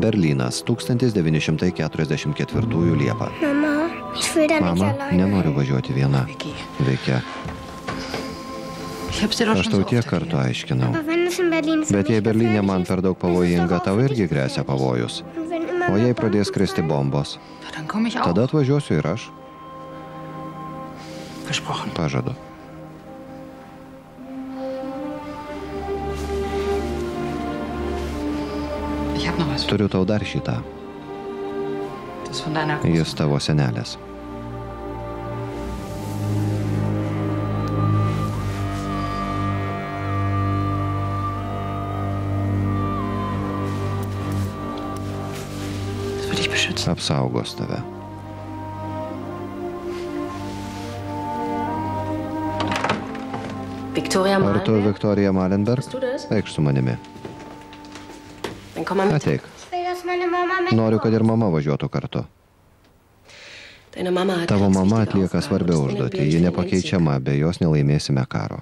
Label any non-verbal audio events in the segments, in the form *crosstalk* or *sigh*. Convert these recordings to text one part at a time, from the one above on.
Berlynas, 1944 Liepa. Mama, Mama, nenoriu važiuoti viena. Veikia, aš tau tiek kartų aiškinau. Bet jei Berlyne man per daug pavojinga, tau irgi grėsia pavojus. O jei pradės kristi bombos, tada atvažiuosiu ir aš. Pažadu. Turiu tau dar šitą. Jis tavo senelės. Apsaugos tave. Ar tu? Viktorija Malenberg? Eikš su manimi. Ateik. Noriu, kad ir mama važiuotų kartu. Tavo mama atlieka ist užduotį. Ji nepakeičiama, be jos nelaimėsime karo.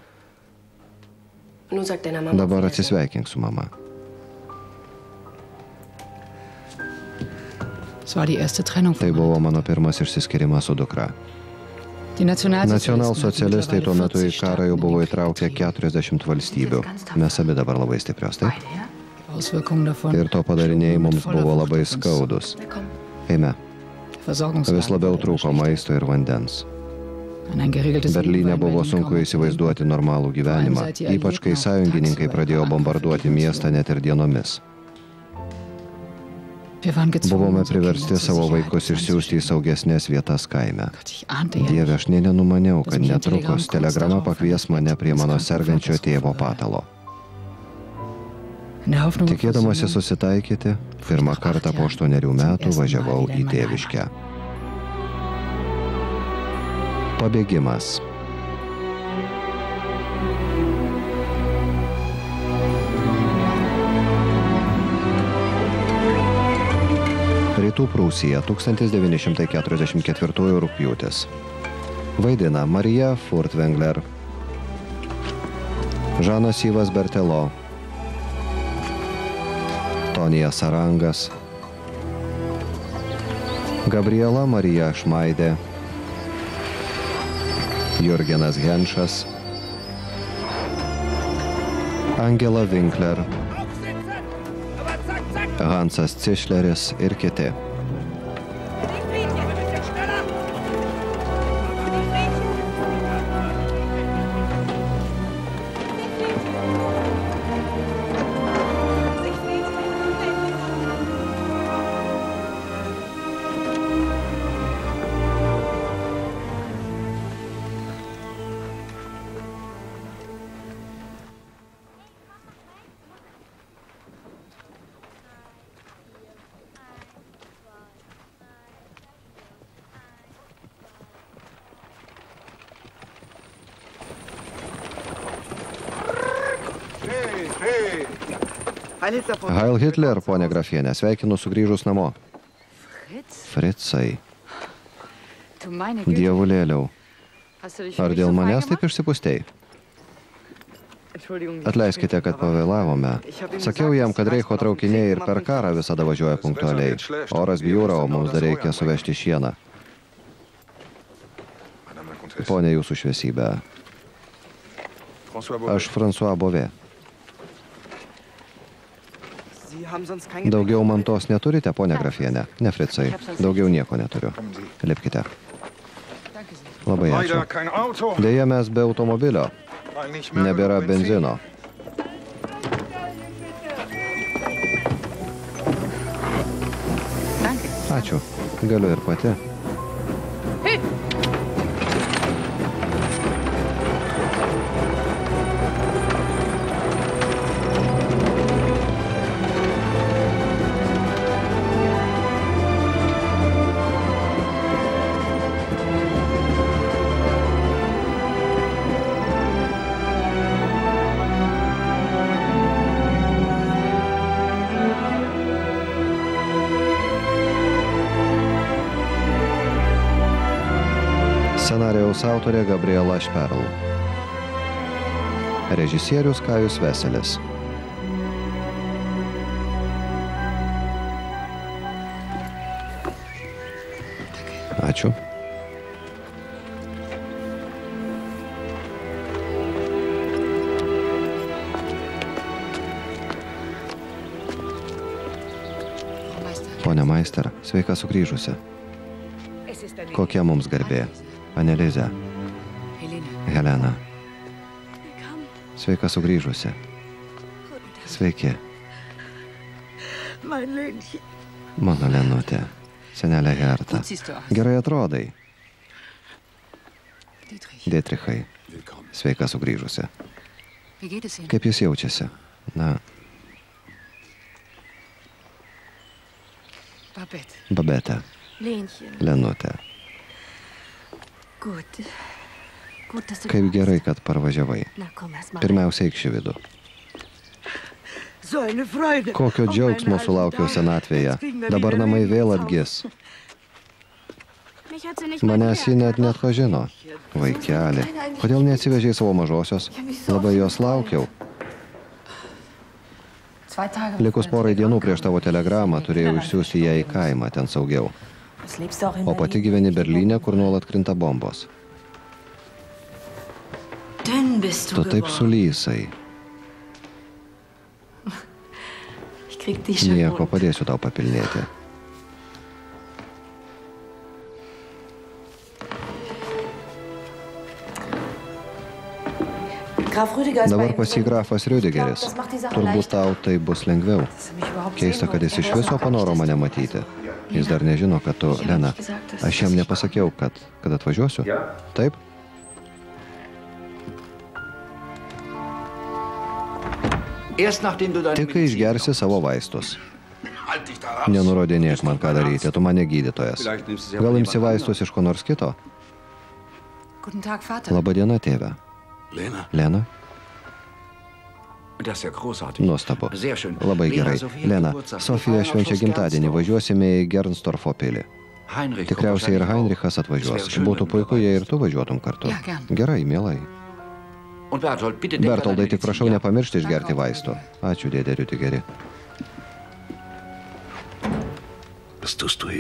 Deiner Mama. Dabar atsisveikink su mama. Tai buvo mano pirmas išsiskirimas su dukra. Nacionalsocialistai tuo metu į karą jau buvo įtraukę 40 valstybių. Mes abi dabar labai stiprios, taip? Ir to padariniai mums buvo labai skaudus. Eime, vis labiau trūko maisto ir vandens. Berlyne buvo sunku įsivaizduoti normalų gyvenimą, ypač kai sąjungininkai pradėjo bombarduoti miestą net ir dienomis. Buvome priversti savo vaikus išsiųsti į saugesnės vietas kaime. Dieve, aš nė nenumaniau, kad netrukus telegrama pakvies mane prie mano sergančio tėvo patalo. Tikėdamasi susitaikyti, pirmą kartą po aštuonerių metų važiavau į tėviškę. Pabėgimas. Rytų Prūsija 1944 rūpjūtis. Vaidina Marija Furtvengler, Žanas Yvas Bertelo, Tonija Sarangas, Gabriela Marija Šmaidė, Jurgenas Henšas, Angela Winkler, Hansas Cišleris ir kiti. Heil Hitler, ponė Grafienė, sveikinu sugrįžus namo. Fricai, Du meine Güte, dievulėliau, ar dėl manęs taip? Entschuldigung. Atleiskite, kad pavėlavome. Sakiau jam, kad Reicho traukiniai ir per karą visada važiuoja punktualiai. Oras bjūra, o mums dar reikia suvežti šieną. Pone jūsų šviesybė, aš François Bove. Daugiau mantos neturite, ponė Grafienė? Ne, Fricai. Daugiau nieko neturiu. Lipkite. Labai ačiū. Deja, mes be automobilio. Nebėra benzino. Danke. Ačiū. Galiu ir pati. autorė Gabriela Šperl. Režisierius Kajus Veselis. Ačiū. Pone Maister, sveika sugrįžusi. Kokia mums garbė? Anelizė. Helena. Sveika sugrįžusi. Sveiki, Mein Lenchen. mano Lenutė. Senelė Herta. Gerai atrodai, Dietrich, Dietrichai. Sveika sugrįžusi. Kaip jis jaučiasi? Na, babete, Lenchen. Lenutė. Gut. Kaip gerai, kad parvažiavai. Pirmiausia, eikš į vidų. Kokio džiaugsmo sulaukiau senatvėje. Dabar namai vėl atgis. Mich hat sie nicht mal Manęs ji net gehört. neatpažino. Vaikeli, kodėl neatsivežiai savo mažosios? Labai jos laukiau. Likus porai dienų prieš tavo telegramą turėjau išsiųsti ją į kaimą, ten saugiau. O pati gyveni Berlyne, kur nuolat krinta bombos. Dünn bist du Tu taip sulysai. *laughs* Nieko, padėsiu tau papilnėti. Dabar pas jį grafas Sache Turbūt tau tai bus lengviau. Keista, kad jis iš viso er panoro mane matyti. Jis dar nežino, kad tu, Lena, aš jam nepasakiau, kad, kad atvažiuosiu. Taip? Tik kai išgersi savo vaistus. Nenurodinėk man, ką daryti, tu mane gydytojas. Gal imsi vaistus iš ko nors kito? Guten Tag, Vater. Labadiena, tėve. Lena, Lena? das ist ja großartig. Nuostabu. Sehr schön. Labai Lena, gerai. Lena. Sofija švenčia gimtadienį. Važiuosime į Gernstorfo pilį. Tikriausiai ir Heinrichas atvažiuos. Būtų puiku, jei ir tu važiuotum kartu. Gerai, mielai. Bertoldai, tik prašau nepamiršti išgerti vaistų. Ačiū, dėdė Riutigeri.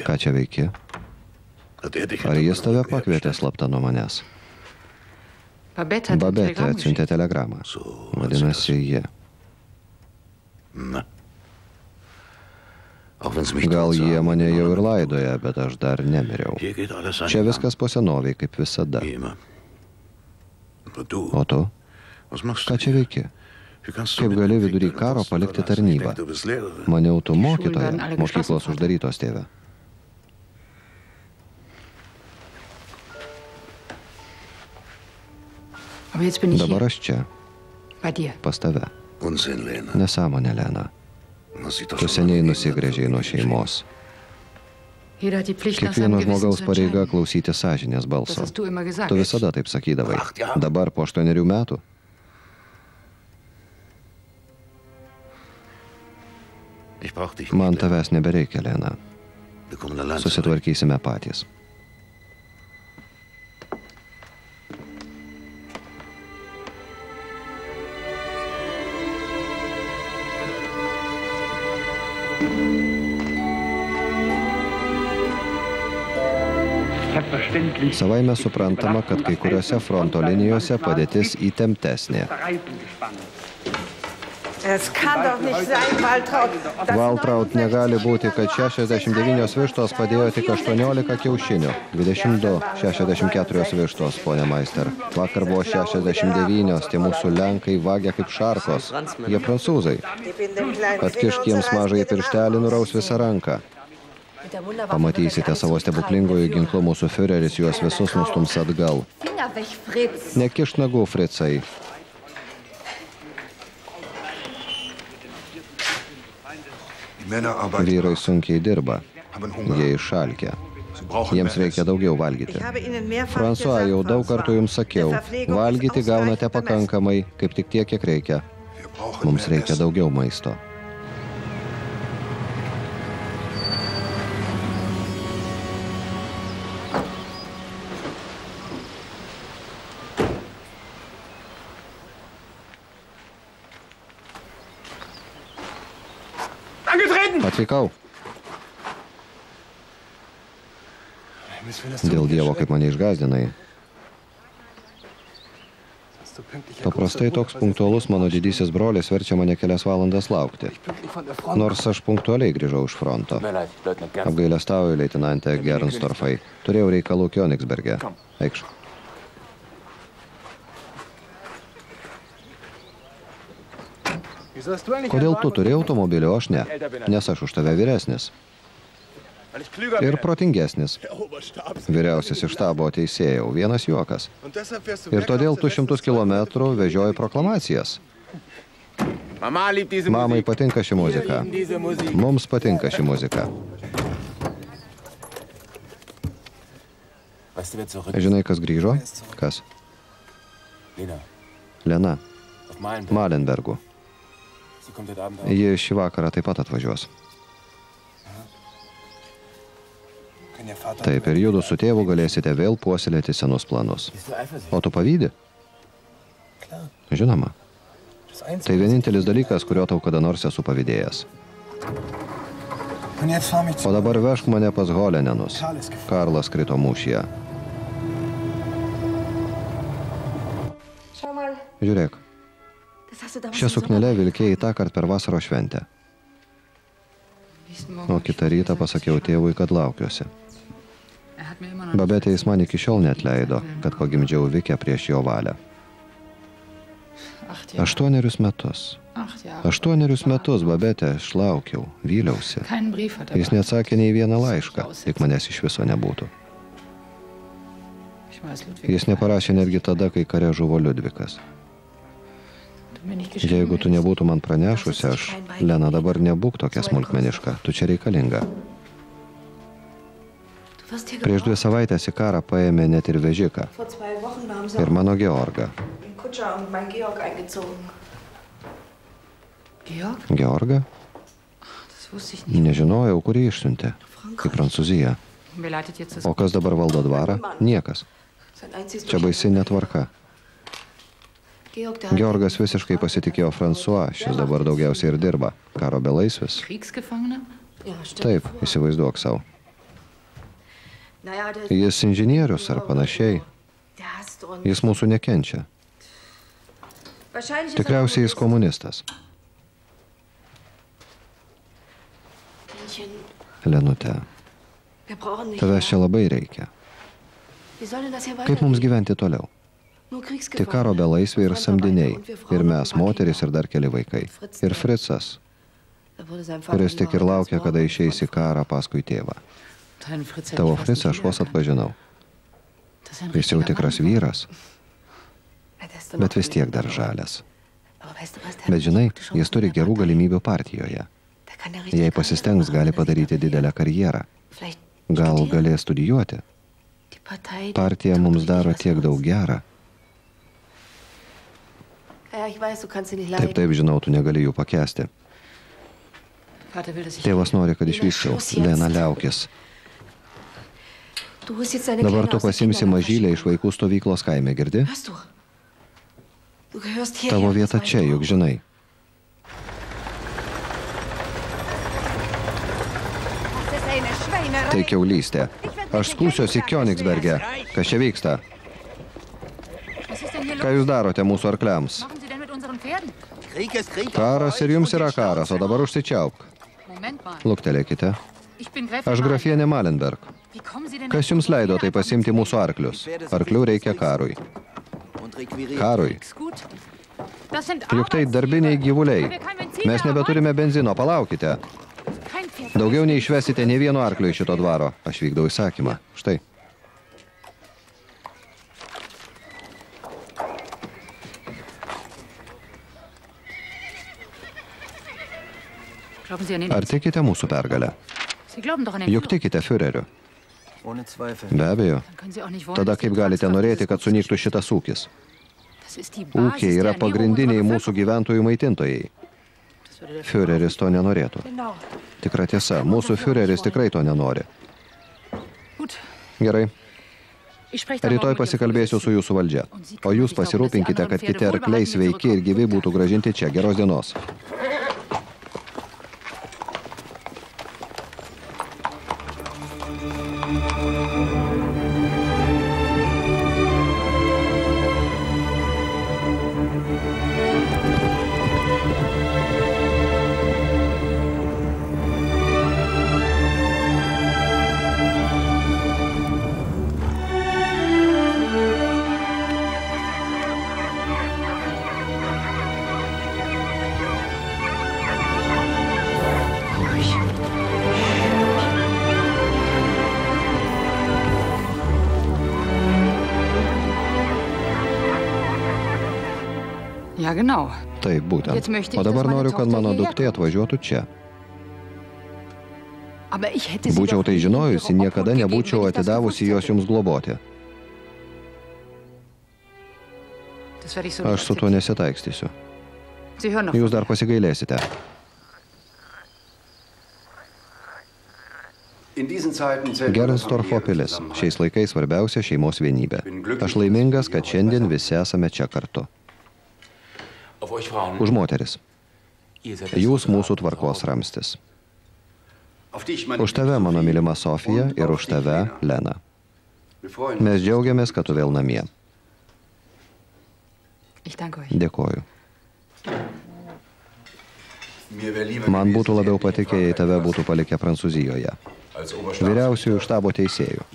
Ką čia veiki? Hat er dich Ar jis tave pakvietė slapta nuo manęs? Babetė atsiuntė telegramą. Vadinasi, ji. Na. Auch wenn's mich Gal jie mane jau ir laidoja, bet aš dar nemiriau. Čia viskas po senoviai, kaip visada. O tu? Ką čia du Kaip gali vidury karo palikti tarnybą? Maniau, tu mokytoja. Mokyklos uždarytos, tėve. Aber jetzt bin ich Dabar hier, aš čia, bei dir. pas tave. Unsinn, Lena. Nesąmonė, Lena. Tu seniai nusigrėžiai nuo šeimos. Kiekvieno žmogaus pareiga klausyti sąžinės balso. Tu visada taip sakydavai. Dabar po aštuonerių metų man tavęs nebereikia, Lena. Susitvarkysime patys. Savaime suprantama, kad kai kuriuose fronto linijose padėtis įtemptesnė. Es kann doch nicht sein, Waltraud. dass Valtraut negali būti, kad 69 vištos padėjo tik 18 kiaušinių. 22, 64 vištos, ponė Meister. Vakar buvo 69, tie mūsų lenkai vagia kaip šarkos. Jie prancūzai. Atkišk jiems den pirštelį, nuraus visą ranką. Pamatysite savo stebuklingojų ginklu mūsų Führeris juos visus nustums atgal. Nekiš nagų, fricai. Vyrai sunkiai dirba. Jie brauchen Jiems reikia daugiau valgyti. François, jau daug kartų jums sakiau, valgyti gaunate pakankamai, kaip tik tiek, kiek reikia. Mums reikia daugiau maisto. Atvykau. Dėl Dievo, kaip mane išgazdinai. Paprastai toks punktualus mano didysis brolis verčia mane kelias valandas laukti. Nors aš punktualiai grįžau iš fronto. Apgailestauju, leitinante Gernstorfai. Turėjau reikalų Kionigsberge. Eikš. Kodėl tu turi automobilį, o aš ne? Nes aš už tave vyresnis. Ir protingesnis. Vyriausias iš štabo teisėjau. Vienas juokas. Ir todėl tu šimtus kilometrų vežioji proklamacijas. Mamai patinka ši muzika. Mums patinka ši muzika. Žinai, kas grįžo? Kas? Lena. Malenbergu. Ji šį vakarą taip pat atvažiuos. Taip ir judu su tėvu galėsite vėl puoselėti senus planus. O tu pavydi? Žinoma. Tai vienintelis dalykas, kurio tau kada nors esu pavydėjęs. O dabar vežk mane pas Holenenus. Karlas krito mūšyje. Žiūrėk, šią suknelę vilkėjai tą kart per vasaro šventę. O kitą rytą pasakiau tėvui, kad laukiuosi. Babetė jis man iki šiol net leido, kad pagimdžiau Vikę prieš jo valią. Aštuonerius metus. Aštuonerius metus, babetė, aš laukiau, vyliausi. Jis neatsakė nei vieną laišką, tik manęs iš viso nebūtų. Jis neparašė netgi tada, kai kare žuvo Liudvikas. Jeigu tu nebūtų man pranešusi, aš, Lena, dabar nebūk tokia smulkmeniška, tu čia reikalinga. Prieš dvi savaitės į karą paėmė net ir vežiką. Ir mano Georgą. Georgą? Nežinojau, kurį išsiuntė. Į Prancūziją. O kas dabar valdo dvarą? Niekas. Čia baisi netvarka. Georgas visiškai pasitikėjo François, šis dabar daugiausiai ir dirba. Karo belaisvis. Taip, įsivaizduok savo. Jis inžinierius ar panašiai. Jis mūsų nekenčia. Tikriausiai jis komunistas. Lenute, tavęs čia labai reikia. Kaip mums gyventi toliau? Tik karo belaisviai ir samdiniai. Ir mes, moteris ir dar keli vaikai. Ir Fricas, kuris tik ir laukia, kada išeis į karą paskui tėvą. Tavo Fricą aš vos atpažinau. Jis jau tikras vyras, bet vis tiek dar žalias. Bet žinai, jis turi gerų galimybių partijoje. Jei pasistengs, gali padaryti didelę karjerą. Gal galės studijuoti. Partija mums daro tiek daug gerą. Taip, taip, žinau, tu negali jų pakesti. Tėvas nori, kad išvykčiau. Lena liaukis. Dabar tu pasimsi mažylę iš vaikų stovyklos kaime, girdi? Tavo vieta čia, juk žinai. Tai keulystė. Aš skūsiuosi Kionigsberge. Kas čia vyksta? Ką jūs darote mūsų arkliams? Karas ir jums yra karas, o dabar užsičiaupk. Luktelėkite. Aš grafienė Malenberg. Kas jums leido tai pasimti mūsų arklius? Arklių reikia karui. Karui. Juk tai darbiniai gyvuliai. Mes nebeturime benzino, palaukite. Daugiau neišvesite ne vieno arklio iš šito dvaro. Aš vykdau įsakymą. Štai. Ar tikite mūsų pergalę? Juk tikite Führeriu. Be abejo. Tada kaip galite norėti, kad sunyktų šitas ūkis? Ūkiai yra pagrindiniai mūsų gyventojų maitintojai. Führeris to nenorėtų. Tikra tiesa, mūsų Führeris tikrai to nenori. Gerai. Rytoj pasikalbėsiu su jūsų valdžia. O jūs pasirūpinkite, kad kiti arkliai sveiki ir gyvi būtų gražinti čia. Geros dienos. Taip, būtent. O dabar noriu, kad mano duktė atvažiuotų čia. Būčiau tai žinojusi, niekada nebūčiau atidavusi jos jums globoti. Aš su tuo nesitaikstysiu. Hören noch. Jūs dar pasigailėsite. Gernstorfo pilis. Šiais laikais svarbiausia šeimos vienybė. Aš laimingas, kad šiandien visi esame čia kartu. Už moteris. Jūs mūsų tvarkos ramstis. Už tave, mano mylima Sofija, ir už tave, Lena. Mes džiaugiamės, kad tu vėl namie. Dėkoju. Man būtų labiau patikę, jei tave būtų palikę Prancūzijoje. Vyriausiųjų štabo teisėjų.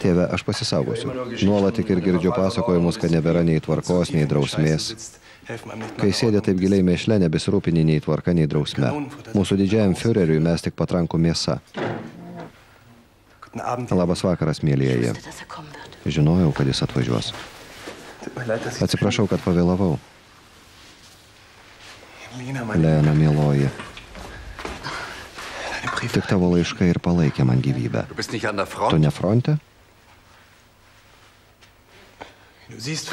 Tėve, aš pasisaugosiu. Nuolat tik ir girdžiu pasakojimus, kad nebėra nei tvarkos, nei drausmės. Kai sėdė taip giliai mėšle, nebesirūpini nei tvarka, nei drausme. Mūsų didžiajam Führeriui mes tik patrankų mėsa. Labas vakaras, mėlyjeji. Žinojau, kad jis atvažiuos. Atsiprašau, kad pavėlavau. Lena, mieloji. Tik tavo laiškai ir palaikė man gyvybę. Tu ne fronte?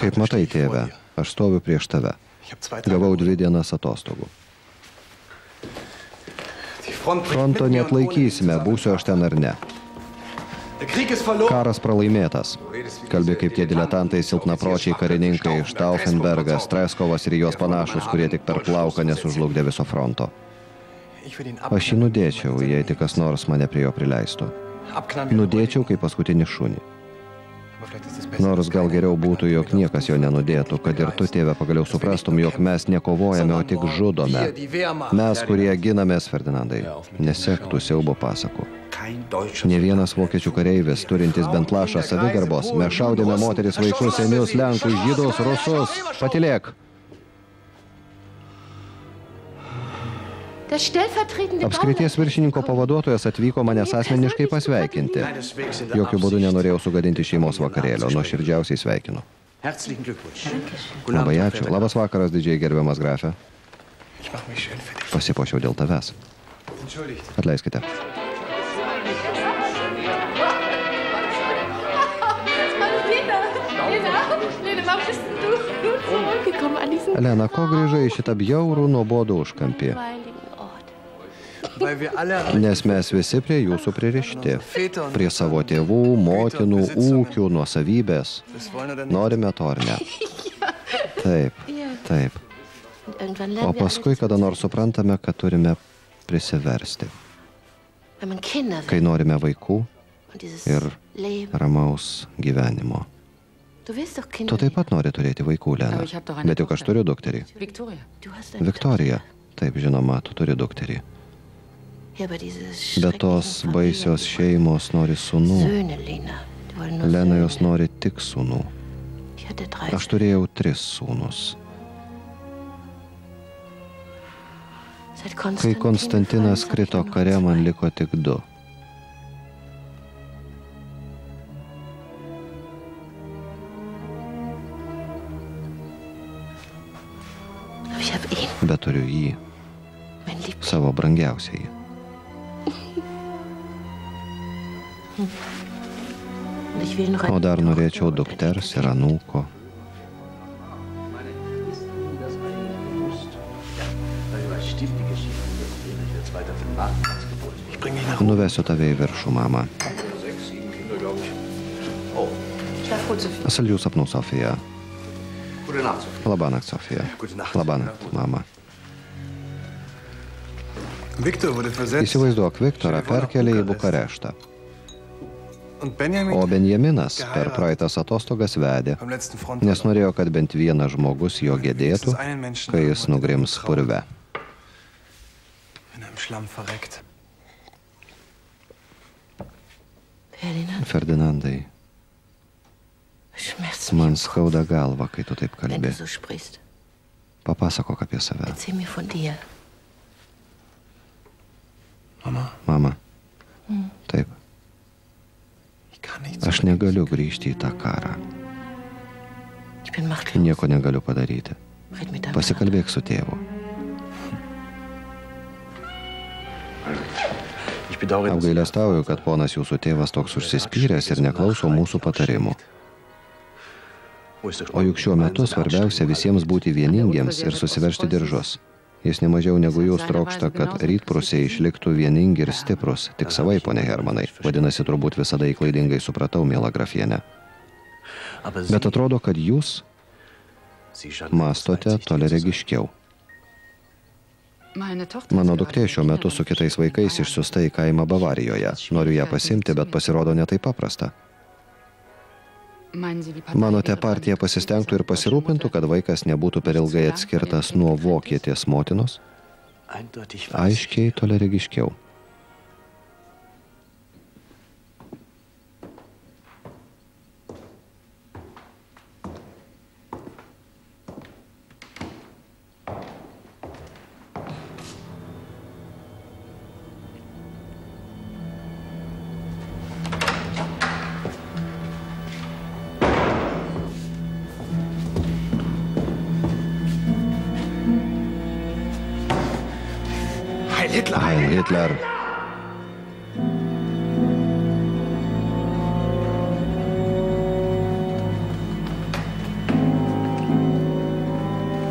Kaip matai, tėve, aš stoviu prieš tave. Gavau dvi dienas atostogų. Fronto neatlaikysime, būsiu aš ten ar ne. Karas pralaimėtas. Kalbi kaip tie diletantai silpnapročiai karininkai Stauffenbergas, Treskovas ir jos panašus, kurie tik per plauką nesužlugdė viso fronto. Aš jį nudėčiau, jei tik kas nors mane prie jo prileistų. Nudėčiau kaip paskutinį šunį. Nors gal geriau būtų, jog niekas jo nenudėtų, kad ir tu, tėve, pagaliau suprastum, jog mes nekovojame, o tik žudome. Mes, kurie ginamės, Ferdinandai, nesektų siaubo pasakų. Ne vienas vokiečių kareivis, turintis bent lašą savigarbos, mes šaudėme moteris, vaikus, senius, lenkus, žydus, rusus. Patilėk. Apskrities viršininko pavaduotojas atvyko manęs asmeniškai pasveikinti. Jokių būdų nenorėjau sugadinti šeimos vakarėlio, nuoširdžiausiai sveikinu. Herzlichen Glückwunsch. Labai ačiū. Labas vakaras, didžiai gerbiamas grafė. Pasipošiau dėl tavęs. Atleiskite. Lena, ko grįžai į šitą bjaurų nuobodų užkampį? Nes mes visi prie jūsų pririšti. Prie savo tėvų, motinų, ūkių, nuosavybės. Norime to ar ne? Taip, taip. O paskui kada nors suprantame, kad turime prisiversti. Kai norime vaikų ir ramaus gyvenimo. Tu taip pat nori turėti vaikų, Lena. Bet juk aš turiu dukterį. Viktorija. Taip, žinoma, tu turi dukterį. Bet tos baisios šeimos nori sunų. Lena. Jos nori tik sunų. Aš turėjau tris sūnus. Kai Konstantinas krito kare, man liko tik du. Bet turiu jį, savo brangiausiai. O dar norėčiau dukters ir anūko. Nuvesiu tave į viršų, mama. Saldžių sapnų, Sofija. Labanakt, Sofija. Labanakt, mama. Įsivaizduok, Viktorą perkelė į Bukareštą. O Benjaminas per praeitas atostogas vedė, nes norėjo, kad bent vienas žmogus jo gedėtų, kai jis nugrims purve. er Ferdinandai, man skauda galva, kai tu taip kalbi. Papasakok apie save. Mama, Mama. Taip, kann nicht aš negaliu grįžti į tą karą. Nieko negaliu padaryti. Pasikalbėk su tėvu. Apgailestauju, kad ponas jūsų tėvas toks užsispyręs ir neklauso mūsų patarimų. O juk šiuo metu svarbiausia visiems būti vieningiems ir susiveršti diržus. Jis nemažiau negu jūs trokšta, kad rytprusiai išliktų vieningi ir stiprus, tik savai, ponė Hermanai. Vadinasi, turbūt visada įklaidingai supratau, mėla grafienė. Bet atrodo, kad jūs mastote toleregiškiau. Mano duktė šiuo metu su kitais vaikais išsiusta į kaimą Bavarijoje. Noriu ją pasimti, bet pasirodo netai paprasta. Manote, partija pasistengtų ir pasirūpintų, kad vaikas nebūtų per ilgai atskirtas nuo vokietės motinos? Aiškiai toleregiškiau.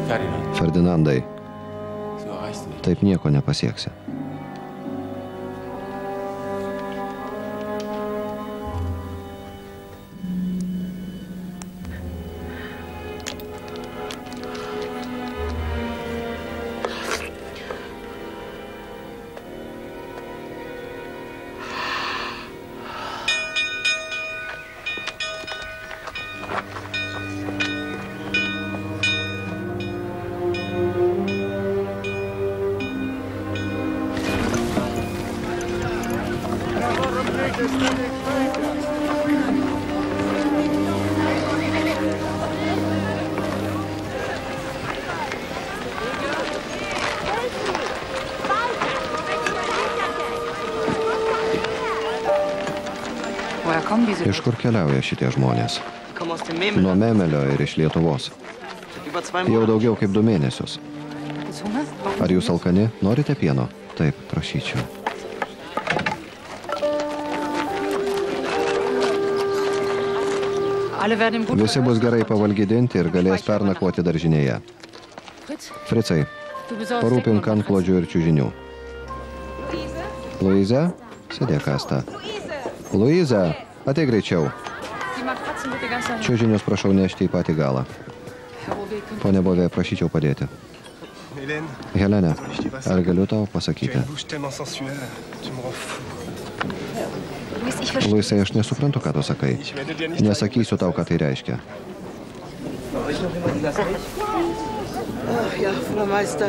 Ferdinand, Ferdinandai, taip nieko nepasieksi. Iš kur keliauja šitie žmonės? Nuo Memelio ir iš Lietuvos. Jau daugiau kaip du mėnesius. Ar jūs alkani? Norite pieno? Taip, prašyčiau. Visi bus gerai pavalgydinti ir galės pernakvoti daržinėje. Fricai, parūpink antklodžių ir čiužinių. Luiza, sėdėk kasta. Luiza, ateik greičiau. Čiužinius prašau nešti į patį galą. Pone Bovė, prašyčiau padėti. Helene, ar galiu tau pasakyti? Luisai, aš nesuprantu, ką tu sakai. Nesakysiu tau, ką tai reiškia.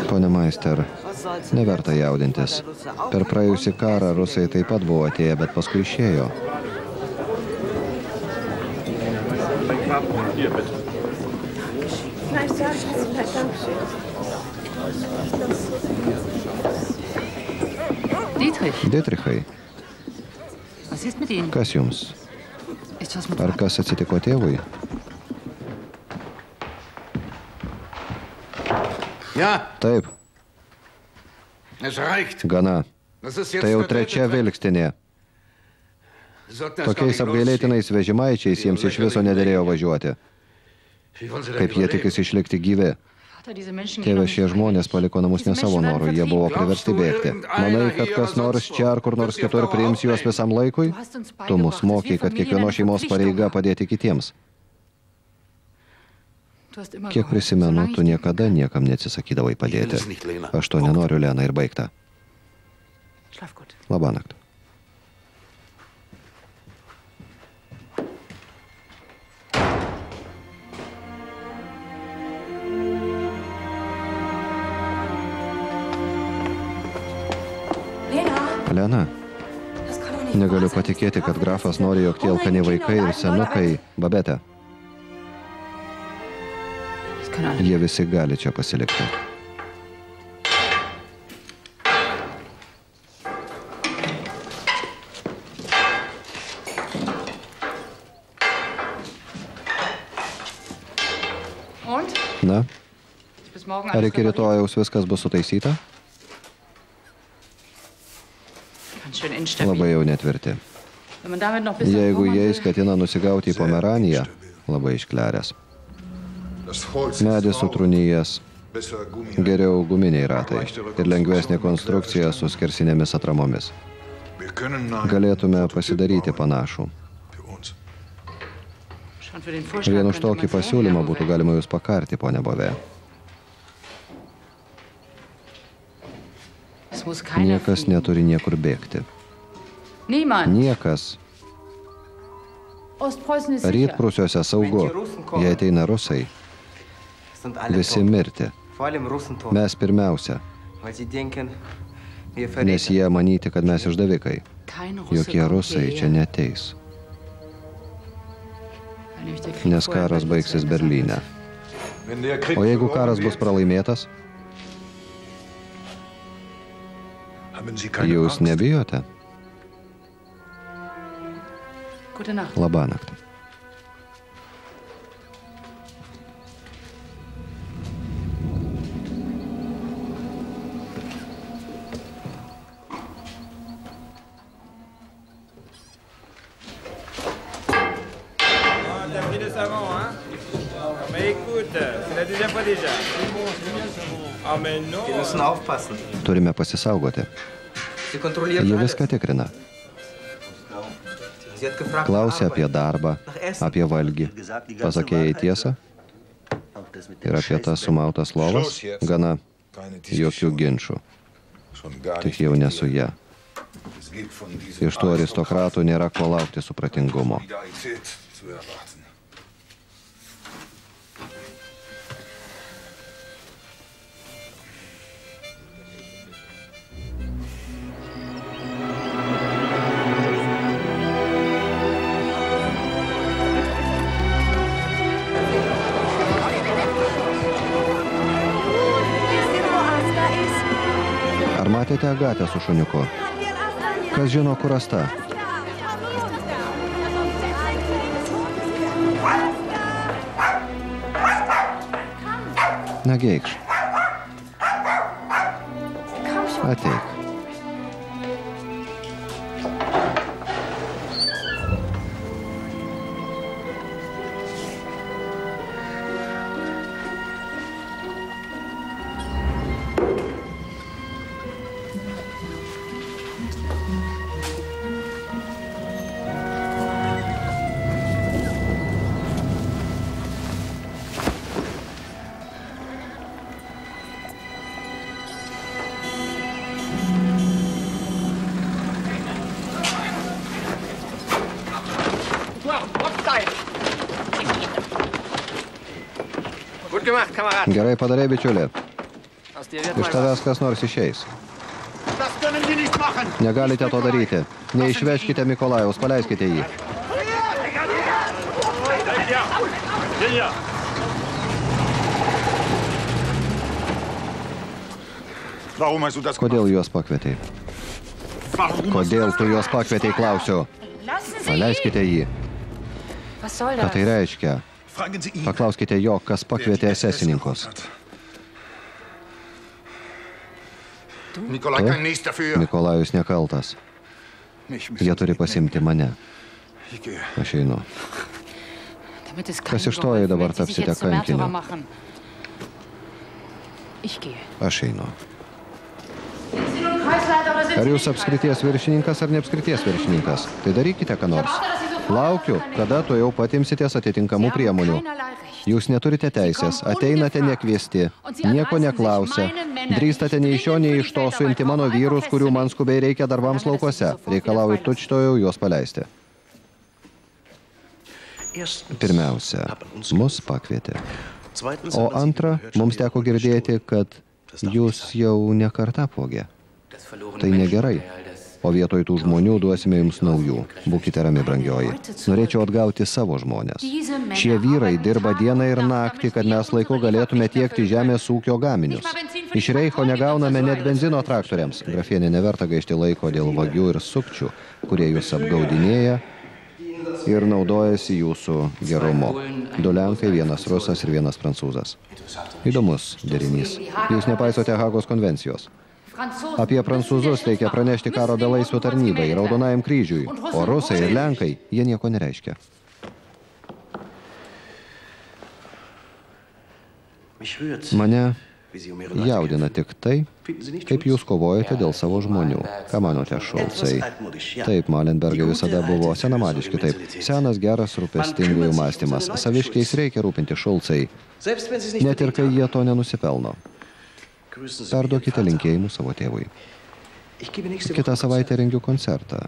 Pone Meister, neverta jaudintis. Per praėjusį karą rusai taip pat buvo atėję, bet paskui išėjo. Dietrich, Dietrichai, was ist mit Ihnen? kas jums? Ist was mit Ar kas atsitiko tėvui? Ja, Taip, gana. Tai jau trečia vilkstinė. Tokiais apgailėtinais vežimaičiais jiems iš viso nederėjo važiuoti. Kaip jie tikisi išlikti gyvi. Tėve, šie žmonės paliko namus ne savo norų, jie buvo priversti bėgti. Manai, kad kas nors čia ar kur nors kitur priims juos visam laikui? Tu mus wir kad eine šeimos pareiga padėti kitiems. Kiek prisimenu, tu niekada niekam neatsisakydavai padėti. Aš to nenoriu, Lena, ir baigta. Schlaf gut. Labanakt. Lena, Lena, das kann doch nicht negaliu patikėti, kad grafas nori, jog tie alkani vaikai ir senukai, babete, jie visi gali čia pasilikti. Na, Ar iki rytojaus viskas bus sutaisyta? Labai jau netvirti. Jeigu jais ketina nusigauti į Pomeraniją, labai iškleręs. Medis sutrūnyjas, geriau guminiai ratai ir lengvesnė konstrukcija su skersinėmis atramomis. Galėtume pasidaryti panašų. Vien už tokį pasiūlymą būtų galima jūs pakarti, ponia Bove. Niekas fliehen. neturi niekur bėgti. Niemand. Niekas. Rytprūsiuose saugu. Jei ateina rusai, visi mirti. Mes pirmiausia, nes jie manyti, kad mes išdavikai. Jokie rusai čia neteis, nes karas baigsis Berlyne. O jeigu karas bus pralaimėtas, jūs nebijote? Wir müssen aufpassen. Turime pasisaugoti. Sie kontrolliert Ji alles. viską tikrina. Klausė apie darbą, apie valgį. Pasakė jai tiesą ir apie tas sumautas lovas. Gana jokių ginčių. Tik jau mit ne dir. su ja. Iš tų aristokratų nėra ko laukti supratingumo. Matėte Agatę su šuniuku? Kas žino, kur rasta? Negeikš. Ateik. Gerai padarė, bičiulė. Iš tavęs kas nors išeis. Negalite to daryti. Neišveškite Mikolajaus, paleiskite jį. Kodėl juos pakvietei? Kodėl tu juos pakvietei, klausiu? Paleiskite jį. Ką tai reiškia? Paklauskite jo, kas pakvietė esesininkus. Tu? Nikolajus nekaltas. Jie turi pasimti mane. Aš einu. Kas iš to, jei dabar tapsite kankiniu? Aš einu. Ar jūs apskrities viršininkas ar ne apskrities viršininkas? Tai darykite ką nors. Laukiu, kada tu jau patimsitės atitinkamų priemonių. Jūs neturite teisės, ateinate nekviesti, nieko neklausę. Drįstate nei iš šio, nei iš to suimti mano vyrus, kurių man skubiai reikia darbams laukuose. Reikalauju tučtojau juos paleisti. Pirmiausia, mus pakvietė. O antra, mums teko girdėti, kad jūs jau nekartą verlorene Tai negerai. O vietoj tų žmonių duosime jums naujų. Būkite rami, brangioji. Norėčiau atgauti savo žmonės. Šie vyrai dirba dieną ir naktį, kad mes laiku galėtume tiekti žemės ūkio gaminius. Iš Reicho negauname net benzino traktoriams. Grafienė neverta gaišti laiko dėl vagių ir sukčių, kurie jūs apgaudinėja ir naudojasi jūsų gerumu. Du lenkai, vienas rusas ir vienas prancūzas. Įdomus derinys. Jūs nepaisote Hagos konvencijos. Apie prancūzus reikia pranešti karo belaisvių tarnybai, raudonajam kryžiui, o rusai ir lenkai, jie nieko nereiškia. Mane jaudina tik tai, kaip jūs kovojate dėl savo žmonių. Ką manote, Šulcai? Taip, Malenbergai visada buvo senamadiški, taip. Senas, geras, rūpestingųjų mąstymas. Saviškiais reikia rūpinti Šulcai, net ir kai jie to nenusipelno. Perduokite linkėjimus savo tėvui. Kitą savaitę rengiu koncertą.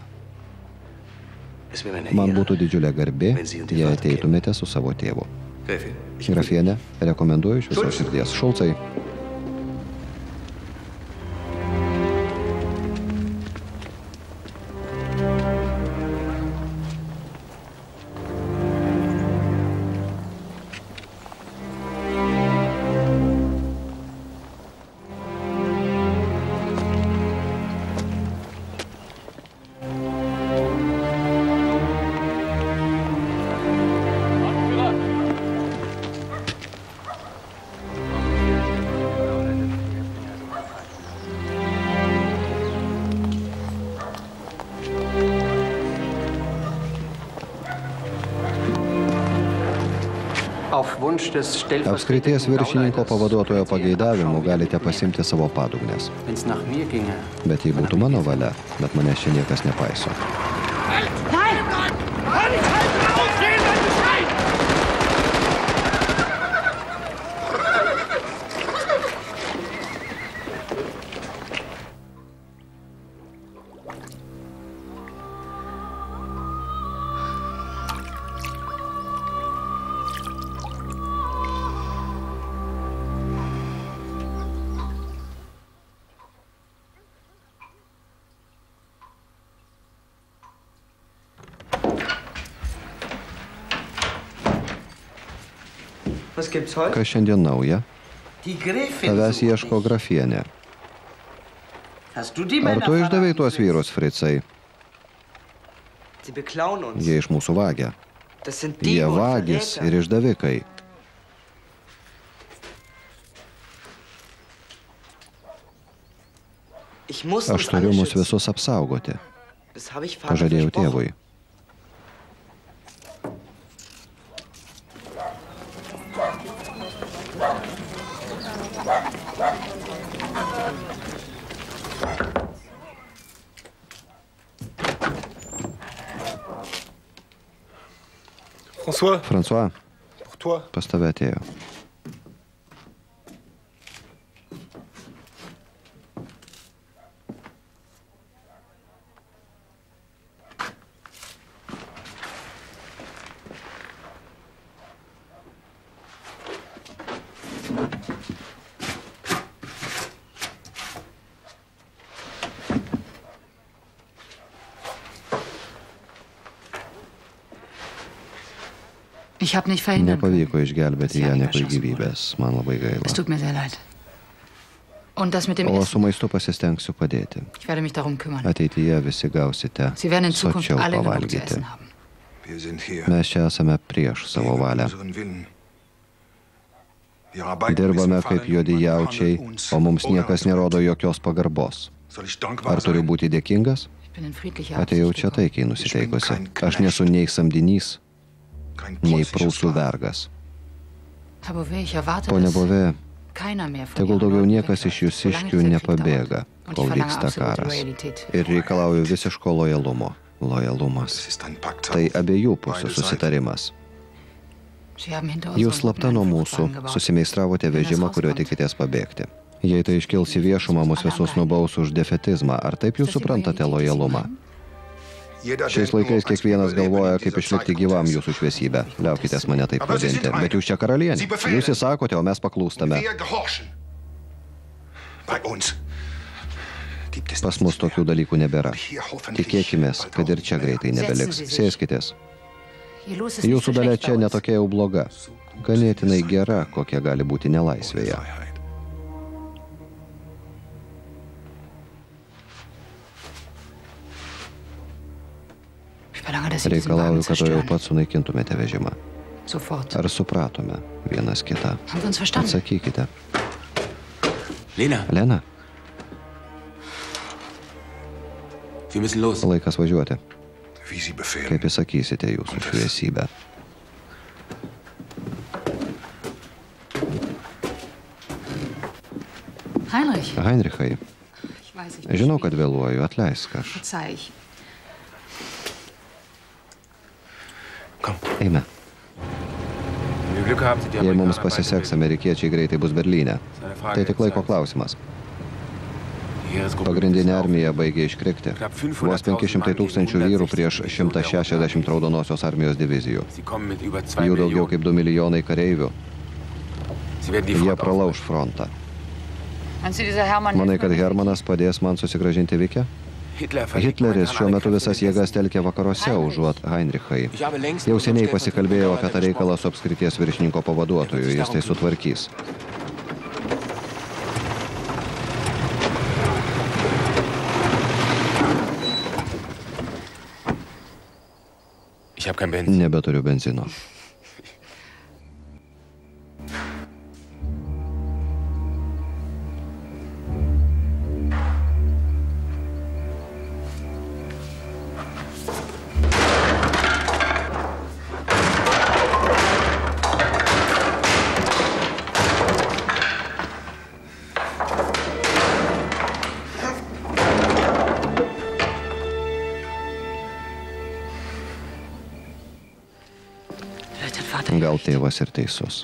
Man būtų didžiulė garbė, jei ateitumėte su savo tėvu. Grafienė, rekomenduoju iš viso širdies. Šulcai. Apskrities viršininko pavaduotojo pageidavimu galite pasimti savo ginge, Bet jei būtų mano valia, bet manęs čia niekas nepaiso. Kas šiandien nauja? Tavęs ieško grafienė. Ar tu išdavai tuos vyrus, Fricai? Jie iš mūsų vagia. Jie Verräter. ir išdavikai. Aš turiu mus visus apsaugoti. Pažadėjau tėvui. François, François, pour toi. pas tave atėjo. Nepavyko išgelbėti Janikui gyvybės. Man labai gaila. O su maistu pasistengsiu padėti. Ateityje visi gausite sočiau pavalgyti. Mes čia esame prieš savo valią. Dirbame kaip juodi jaučiai, o mums niekas nerodo jokios pagarbos. Ar turiu būti dėkingas? Atėjau čia taikiai nusiteikusi. Aš nesu nei samdinys, nei Sklave. vergas. Pone Bove, keiner mehr von tegul daugiau niekas iš jūsiškių nepabėga, kol vyksta karas. Ir reikalauju visiško lojalumo. Lojalumas. Tai abiejų pusių susitarimas. Jūs slapta nuo mūsų susimeistravote vežimą, kuriuo tikitės pabėgti. Jei tai iškils į viešumą, mus visus nubaus už defetizmą. Ar taip jūs suprantate lojalumą? Šiais laikais kiekvienas galvoja, kaip išlikti gyvam jūsų šviesybę. Liaukitės mane taip vadinti. Bet jūs čia karalienė. Jūs įsakote, o mes paklūstame. Pas mus tokių dalykų nebėra. Tikėkime, kad ir čia greitai nebeliks. Sėskitės. Jūsų dalia čia netokia jau bloga. Ganėtinai gera, kokia gali būti nelaisvėje. Reikalauju, kad jau zerstören. pat sunaikintumėte vežimą. Sofort. Ar supratome vienas kitą? Atsakykite. Lena, Lena, wir müssen los. laikas važiuoti. Kaip įsakysite jūsų šviesybę. Heinrich, Heinrichai, žinau, kad vėluoju, atleisk aš. Eime. Jei mums pasiseks, amerikiečiai greitai bus Berlyne. Tai tik laiko klausimas. Pagrindinė armija baigė iškrikti. Vos 500 tūkstančių vyrų prieš 160 raudonosios armijos divizijų. Sie kommen mit über 2 Jų daugiau kaip 2 milijonai kareivių. Jie pralauž frontą. Manai, kad Hermanas padės man susigražinti Vikę? Hitleris šiuo metu visas jėgas telkia vakaruose užuot Heinrichai. Jau seniai pasikalbėjau apie tą reikalą su apskrities viršininko pavaduotoju, jis tai sutvarkys. Nebeturiu benzino. Tėvas ir teisus.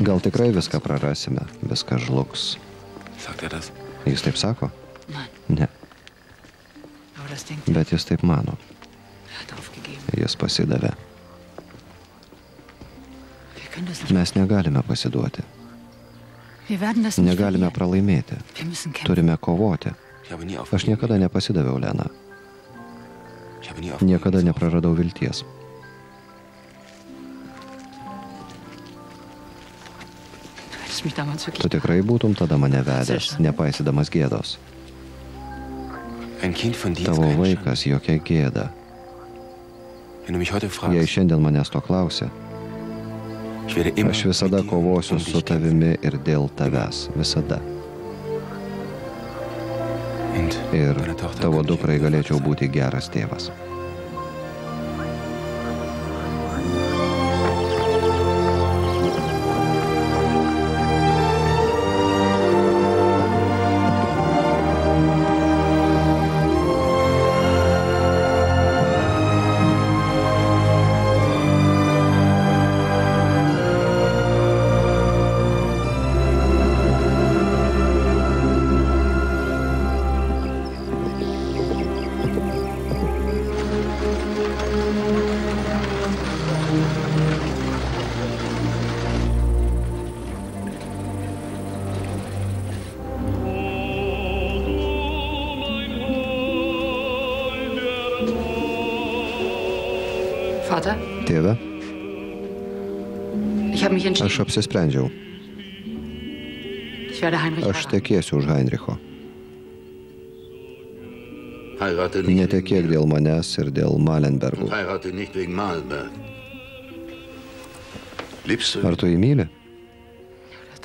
Gal tikrai viską prarasime, viskas žlugs. Jis taip sako? Ne, bet jis taip mano. Jis pasidavė. Wir können das nicht. Mes negalime pasiduoti. Wir werden das nicht Negalime pralaimėti. Turime kovoti. Aš niekada nepasidaviau, Lena. Niekada nepraradau vilties. Tu tikrai būtum tada mane vedęs, nepaisydamas gėdos. Ein Kind von dir ist Tavo vaikas jokia gėda. Jei šiandien manęs to klausia, aš visada kovosiu um su tavimi ir dėl tavęs. Visada. Ir tavo dukrai galėčiau būti geras tėvas. Aš apsisprendžiau. Aš tekėsiu už Heinricho. Netekėk dėl manęs ir dėl Malenbergų. Ar tu jį myli?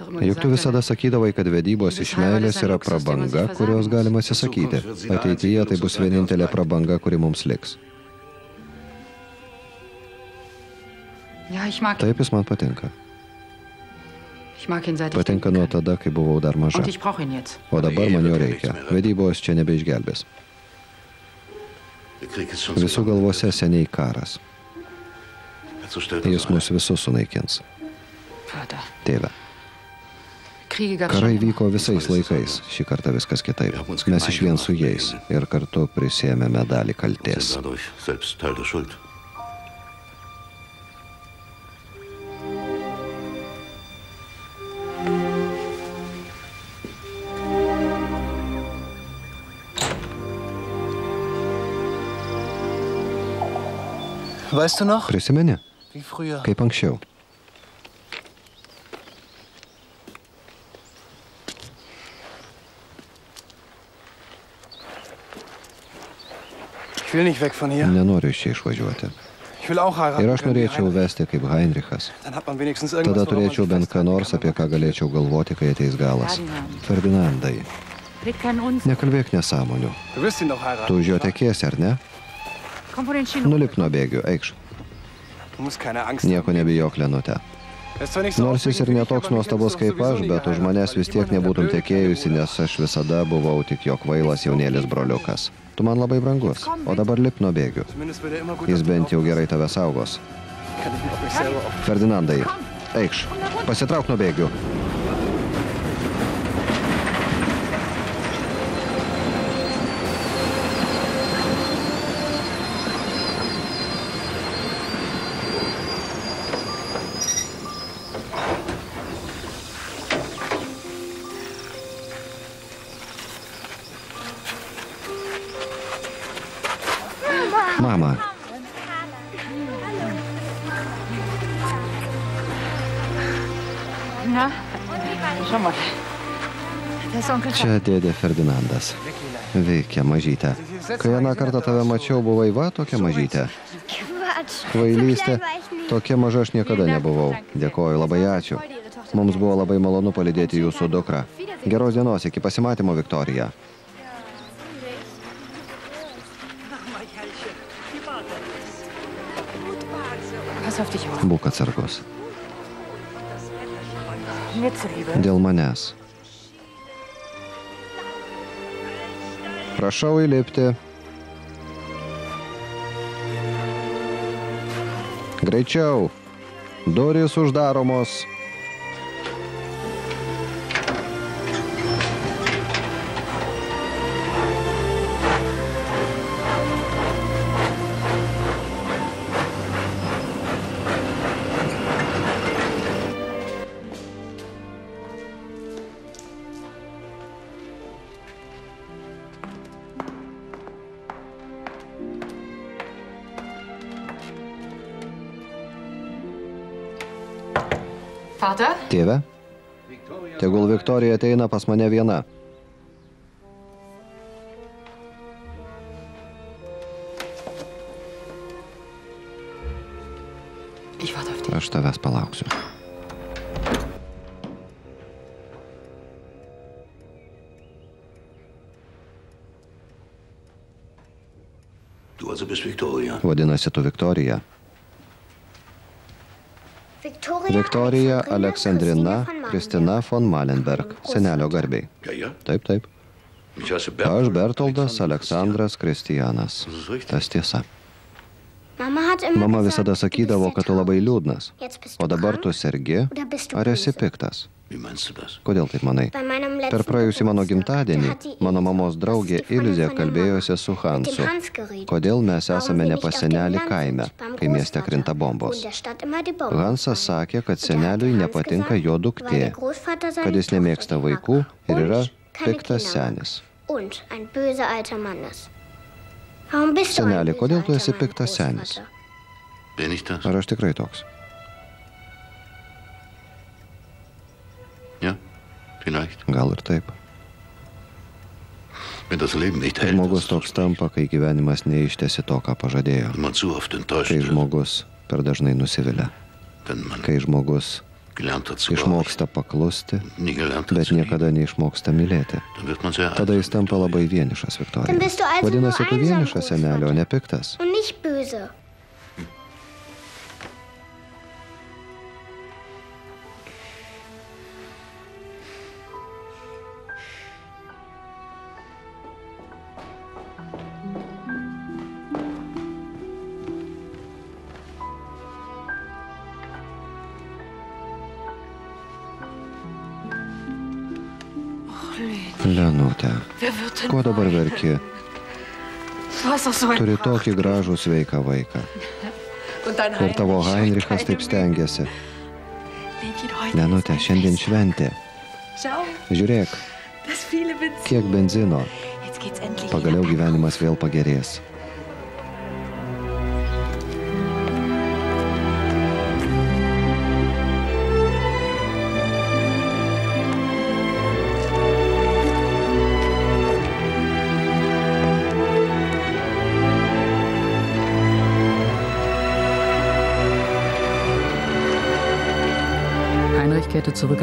Juk tu visada sakydavai, kad vedybos iš meilės yra prabanga, kurios galima atsisakyti. Ateityje tai bus vienintelė prabanga, kuri mums liks. Taip jis man patinka. Patinka nuo tada, kai buvau dar maža. O dabar man jo reikia. Vedybos čia nebeišgelbės. Visų galvose seniai karas. Jis mus visus sunaikins. Tėve. Karai vyko visais laikais. Šį kartą viskas kitaip. Mes iš vien su jais ir kartu prisėmėme dalį kalties. Prisimeni, Wie früher. kaip anksčiau. Ich will nicht weg von hier. Nenoriu iš čia išvažiuoti. Ich will auch heiraten. Ir aš norėčiau vesti kaip Heinrichas. Dann hat man wenigstens Tada turėčiau bent ką nors, apie ką galėčiau galvoti, kai ateis galas. Ferdinandai, nekalbėk nesąmonių. Tu už jo tekėsi, ar ne? Nulip nuo bėgių, eikš. Nieko nebijok, so Nors jis ir netoks nuostabus kaip aš, bet už manęs vis tiek nebūtum tekėjusi, nes aš visada buvau tik jo kvailas jaunėlis broliukas. Tu man labai brangus, o dabar lip nuo bėgių. Jis bent jau gerai tave saugos. Ferdinandai, eikš, pasitrauk nuo bėgių. Čia dėdė Ferdinandas. Veikia mažytė. Kai vieną kartą tave mačiau, buvai va tokia mažytė. Kvailystė. Tokia maža aš niekada nebuvau. Dėkoju, labai ačiū. Mums buvo labai malonu palidėti jūsų dukrą. Geros dienos, iki pasimatymo, Viktorija. Būk atsargus. Dėl manęs. Prašau įlipti. Greičiau. Durys uždaromos. Viktorija ateina pas mane viena. Aš tavęs palauksiu. Vadinasi, tu Viktorija. Viktorija Alexandrina, Aleksandrina Kristina von Malenberg. Senelio garbiai. Taip, taip. Aš Bertold. Bertoldas Aleksandras Kristijanas. Tas tiesa. Mama, hat immer Mama gesagt, visada sakydavo, kad tu labai liūdnas. O dabar tu sergi, ar esi piktas? Kodėl taip manai? Per praėjusį mano gimtadienį mano mamos draugė Ilzė kalbėjosi su Hansu. Kodėl mes esame ne pas senelį kaime, kai mieste krinta bombos. Hansas sakė, kad seneliui nepatinka jo duktė, kad jis nemėgsta vaikų ir yra piktas senis. Böser kodėl tu esi piktas senis? Ar aš tikrai toks? Vielleicht. Gal ir taip. Wenn das Leben nicht hält, Žmogus toks tampa, kai gyvenimas neištesi to, ką pažadėjo. wenn man zu oft enttäuscht Kai žmogus per dažnai nusivilia. wenn man Kai žmogus išmoksta paklusti, bet niekada neišmoksta mylėti. dann wird man sehr Tada jis tampa labai vienišas, Viktorija. Dann bist du also Vadinasi, tu vienišas senelio, o ne piktas. Lenutė, ko dabar verki? Turi tokį gražų sveiką vaiką. Ir tavo Heinrich Heinrichas taip stengiasi. Lenutė, šiandien šventė. Žiūrėk, kiek benzino. Pagaliau gyvenimas vėl pagerės.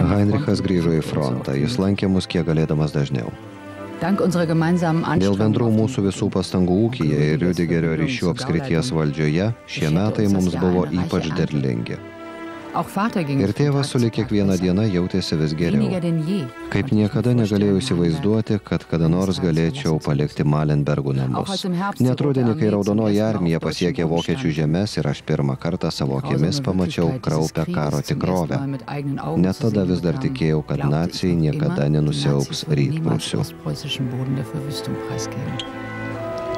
Heinrichas grįžo į frontą. Jis lankė mus kiek galėdamas dažniau. Dėl bendrų mūsų visų pastangų ūkyje ir Rüdigerio ryšių apskrities valdžioje šie metai mums buvo ypač derlingi. Ir tėvas Tag kiekvieną dieną jautėsi vis geriau. Kaip niekada negalėjau įsivaizduoti, kad kada nors galėčiau palikti Malenbergų namus. Net rudenį, kai Raudonoji armija pasiekė vokiečių žemės ir aš pirmą kartą savo akimis pamačiau kraupę karo tikrovę. Net tada vis dar tikėjau, kad nacijai niekada nenusiaups rytprūsių. Ostpreußischen Boden der Verwüstung preisgeben.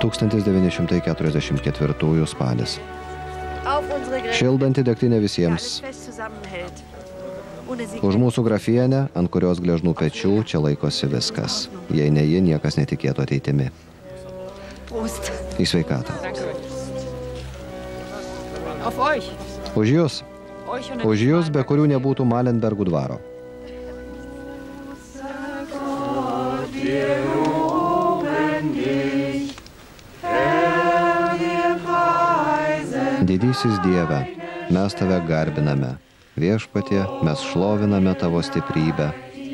1944 spalis. Šildanti degtinė visiems. Už mūsų grafienę, ant kurios gležnų pečių, čia laikosi viskas. Jei ne ji, niekas netikėtų ateitimi. Į sveikatą. Už jūs. Už jūs, be kurių nebūtų Malenbergų dvaro. Didysis Dieve, mes tave garbiname. Viešpatie, mes šloviname tavo stiprybę.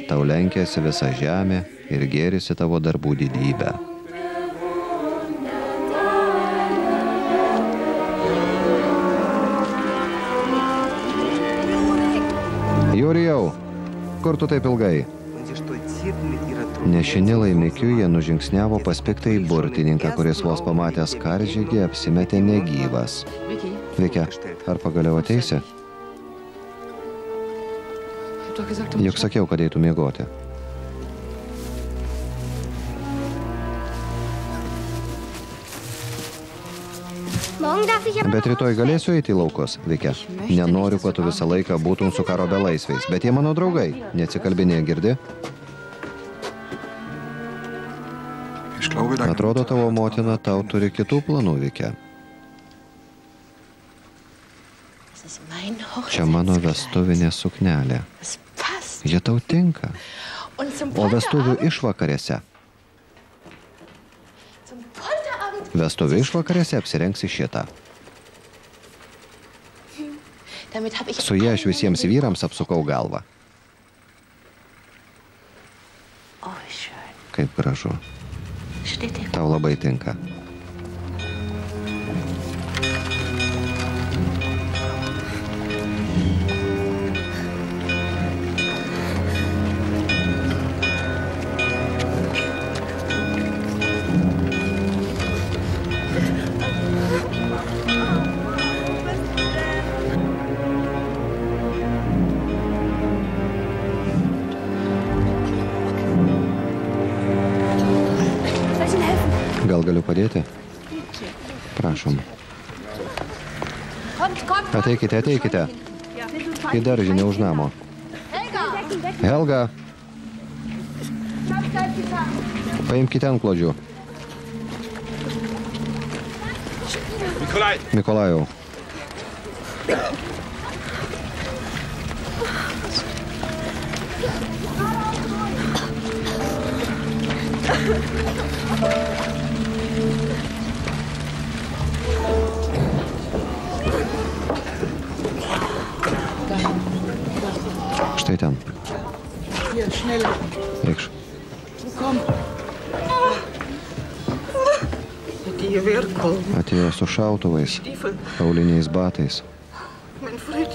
Tau lenkėsi visa žemė ir gėrisi tavo darbų didybę. Jurijau, kur tu taip ilgai? Nešini laimikiu jie nužingsniavo pas piktąjį burtininką, kuris vos pamatęs karžygį apsimetė negyvas. Veikia, ar pagaliau ateisi? Juk sakiau, kad eitų miegoti. Bet rytoj galėsiu eiti į laukus, Veikia. Nenoriu, kad tu visą laiką būtum su karo belaisviais, bet jie mano draugai. Neatsikalbinė, girdi? Atrodo, tavo motina tau turi kitų planų, mein Čia mano vestuvinė suknelė. Es passt. Ji tau tinka. O vestuvių išvakarėse? Vestuvių išvakarėse apsirengsi šitą. Su ja aš visiems vyrams apsukau galvą. Kaip gražu. Steht dir Tau labai tinka. Ateikite, ateikite. Į daržinę už namo. Helga, paimkite ant klodžių. Nikolai! Mikolajau. Štai ten. Hier, schneller. Eikš. Komm. Die Gewehrkolben, Atėjo su šautuvais, auliniais batais.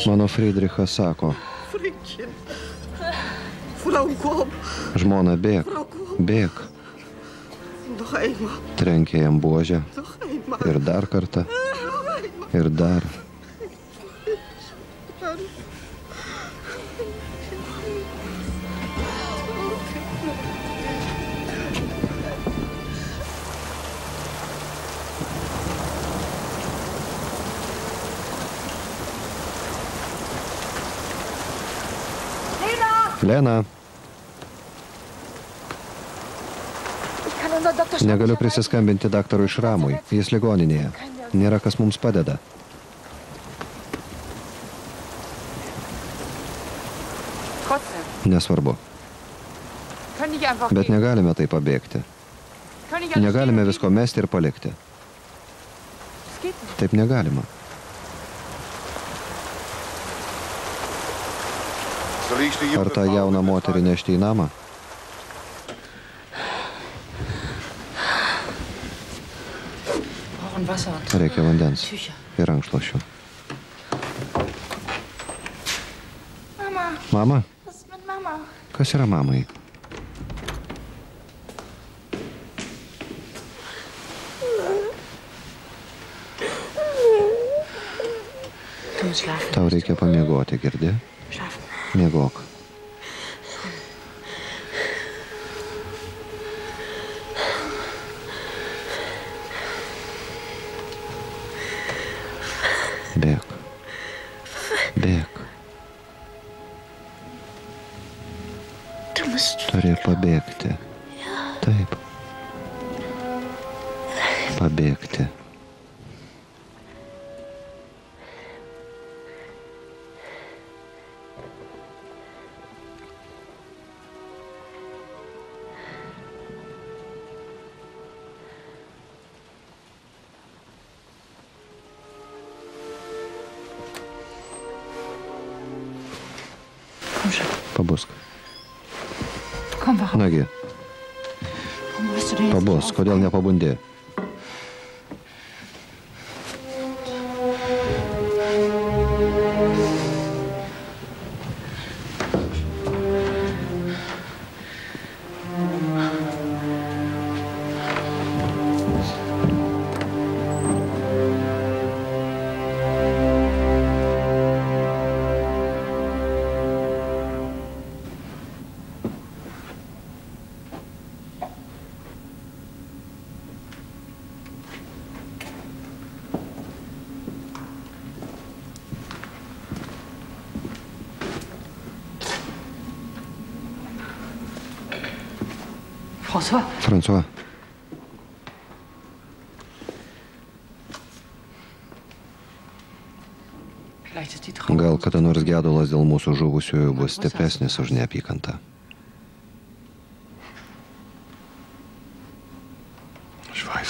Mano Friedrichas sako, žmona bėk, bėk. Trenkė jam buožę ir dar kartą. Ir dar. Lena, Ich kann unser Doktor schon negaliu prisiskambinti daktarui Šramui. Jis ligoninėje. Nėra kas mums padeda. Nesvarbu. Bet negalime taip pabėgti. Negalime visko mesti ir palikti. Taip negalima. Ar tą jauną moterį nešti į namą? Reikia vandens ir rankšluošių. Mama, Mama? was ist mit Mama? Kas yra mamai? Tau reikia pamiegoti, girdi? мигок. Kada nors gedulas dėl mūsų žuvusiųjų bus stipresnis už neapykantą.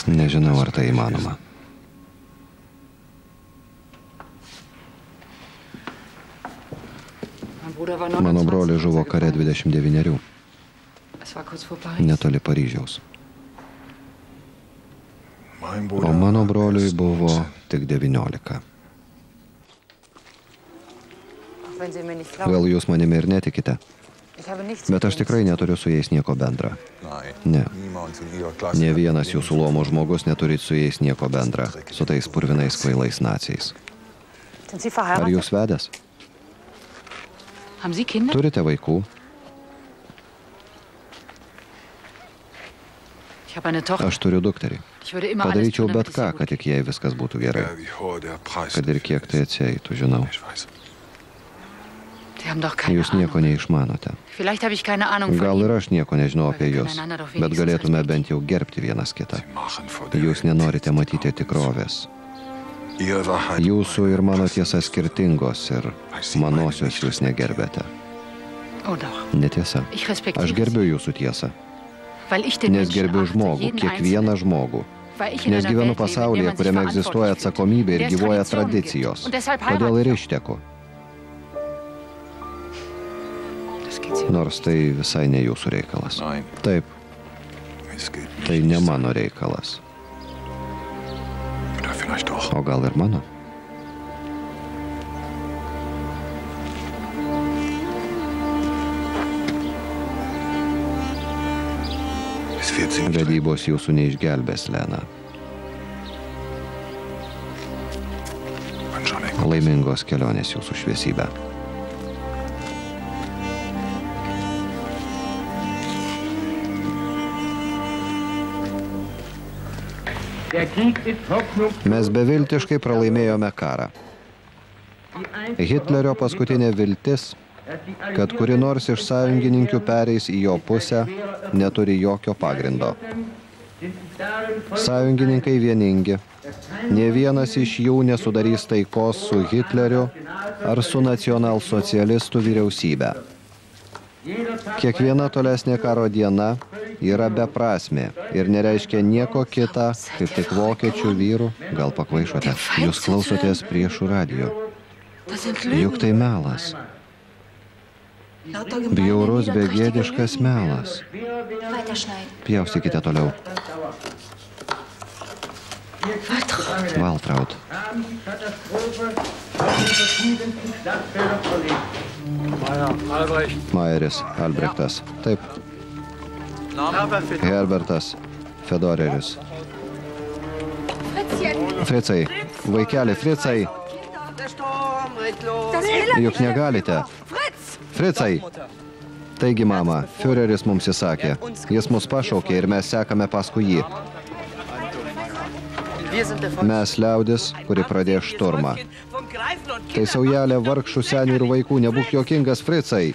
Nežinau, ar tai įmanoma. Mein Bruder war Mano 29, broliai žuvo kare gefallen ist. 29, Es war netoli Paryžiaus. O mano broliui buvo tik 19. Gal jūs manimi ir netikite, bet aš tikrai neturiu su jais nieko bendra. Ne. Ne vienas jūsų luomo žmogus neturi su jais nieko bendra, su tais purvinais kvailais nacijais. Ar jūs vedęs? Turite vaikų? Aš turiu dukterį. Padaryčiau bet ką, kad tik jai viskas būtų gerai. Kad ir kiek tai atsieitų, žinau. Jūs nieko neišmanote. Vielleicht habe ich keine Ahnung von Gal ir aš nieko nežinau apie jūs, bet galėtume bent jau gerbti vienas kitą. Jūs nenorite matyti tikrovės. Jūsų ir mano tiesa skirtingos ir manosios jūs negerbėte. Oh doch. Netiesa. Ich respektiere Aš gerbiu jūsų tiesą, Weil ich den nes gerbiu žmogų, jeden kiekvieną žmogų. Weil ich in Nes gyvenu pasaulyje, kuriame egzistuoja atsakomybė ir gyvoja tradicijos. Und deshalb Todėl ir išteku. Nors tai visai ne jūsų reikalas. Taip, tai ne mano reikalas. O gal ir mano? Vedybos jūsų neišgelbės, Lena. Laimingos kelionės jūsų šviesybė. Mes beviltiškai pralaimėjome karą. Hitlerio paskutinė viltis, kad kuri nors iš sąjungininkių pereis į jo pusę, neturi jokio pagrindo. Sąjungininkai vieningi. Ne vienas iš jų nesudarys taikos su Hitleriu ar su nacionalsocialistų vyriausybė. Kiekviena tolesnė karo diena yra beprasmė ir nereiškia nieko kita, kaip tik vokiečių vyrų. Gal pakvaišote, jūs klausotės priešų radio. Juk tai melas. Bjaurus begėdiškas melas. Pjaustykite toliau. Valtraut. Maieris, Albrechtas. Taip. Herbertas, Fedoreris. Fricai, vaikeli, Fricai, juk negalite. Fricai. Taigi, mama, Führeris mums įsakė. Jis mus pašaukė ir mes sekame paskui jį. Mes liaudis, kuri pradės šturmą. Tai saujelė vargšų senių ir vaikų, nebūk jokingas, Fricai.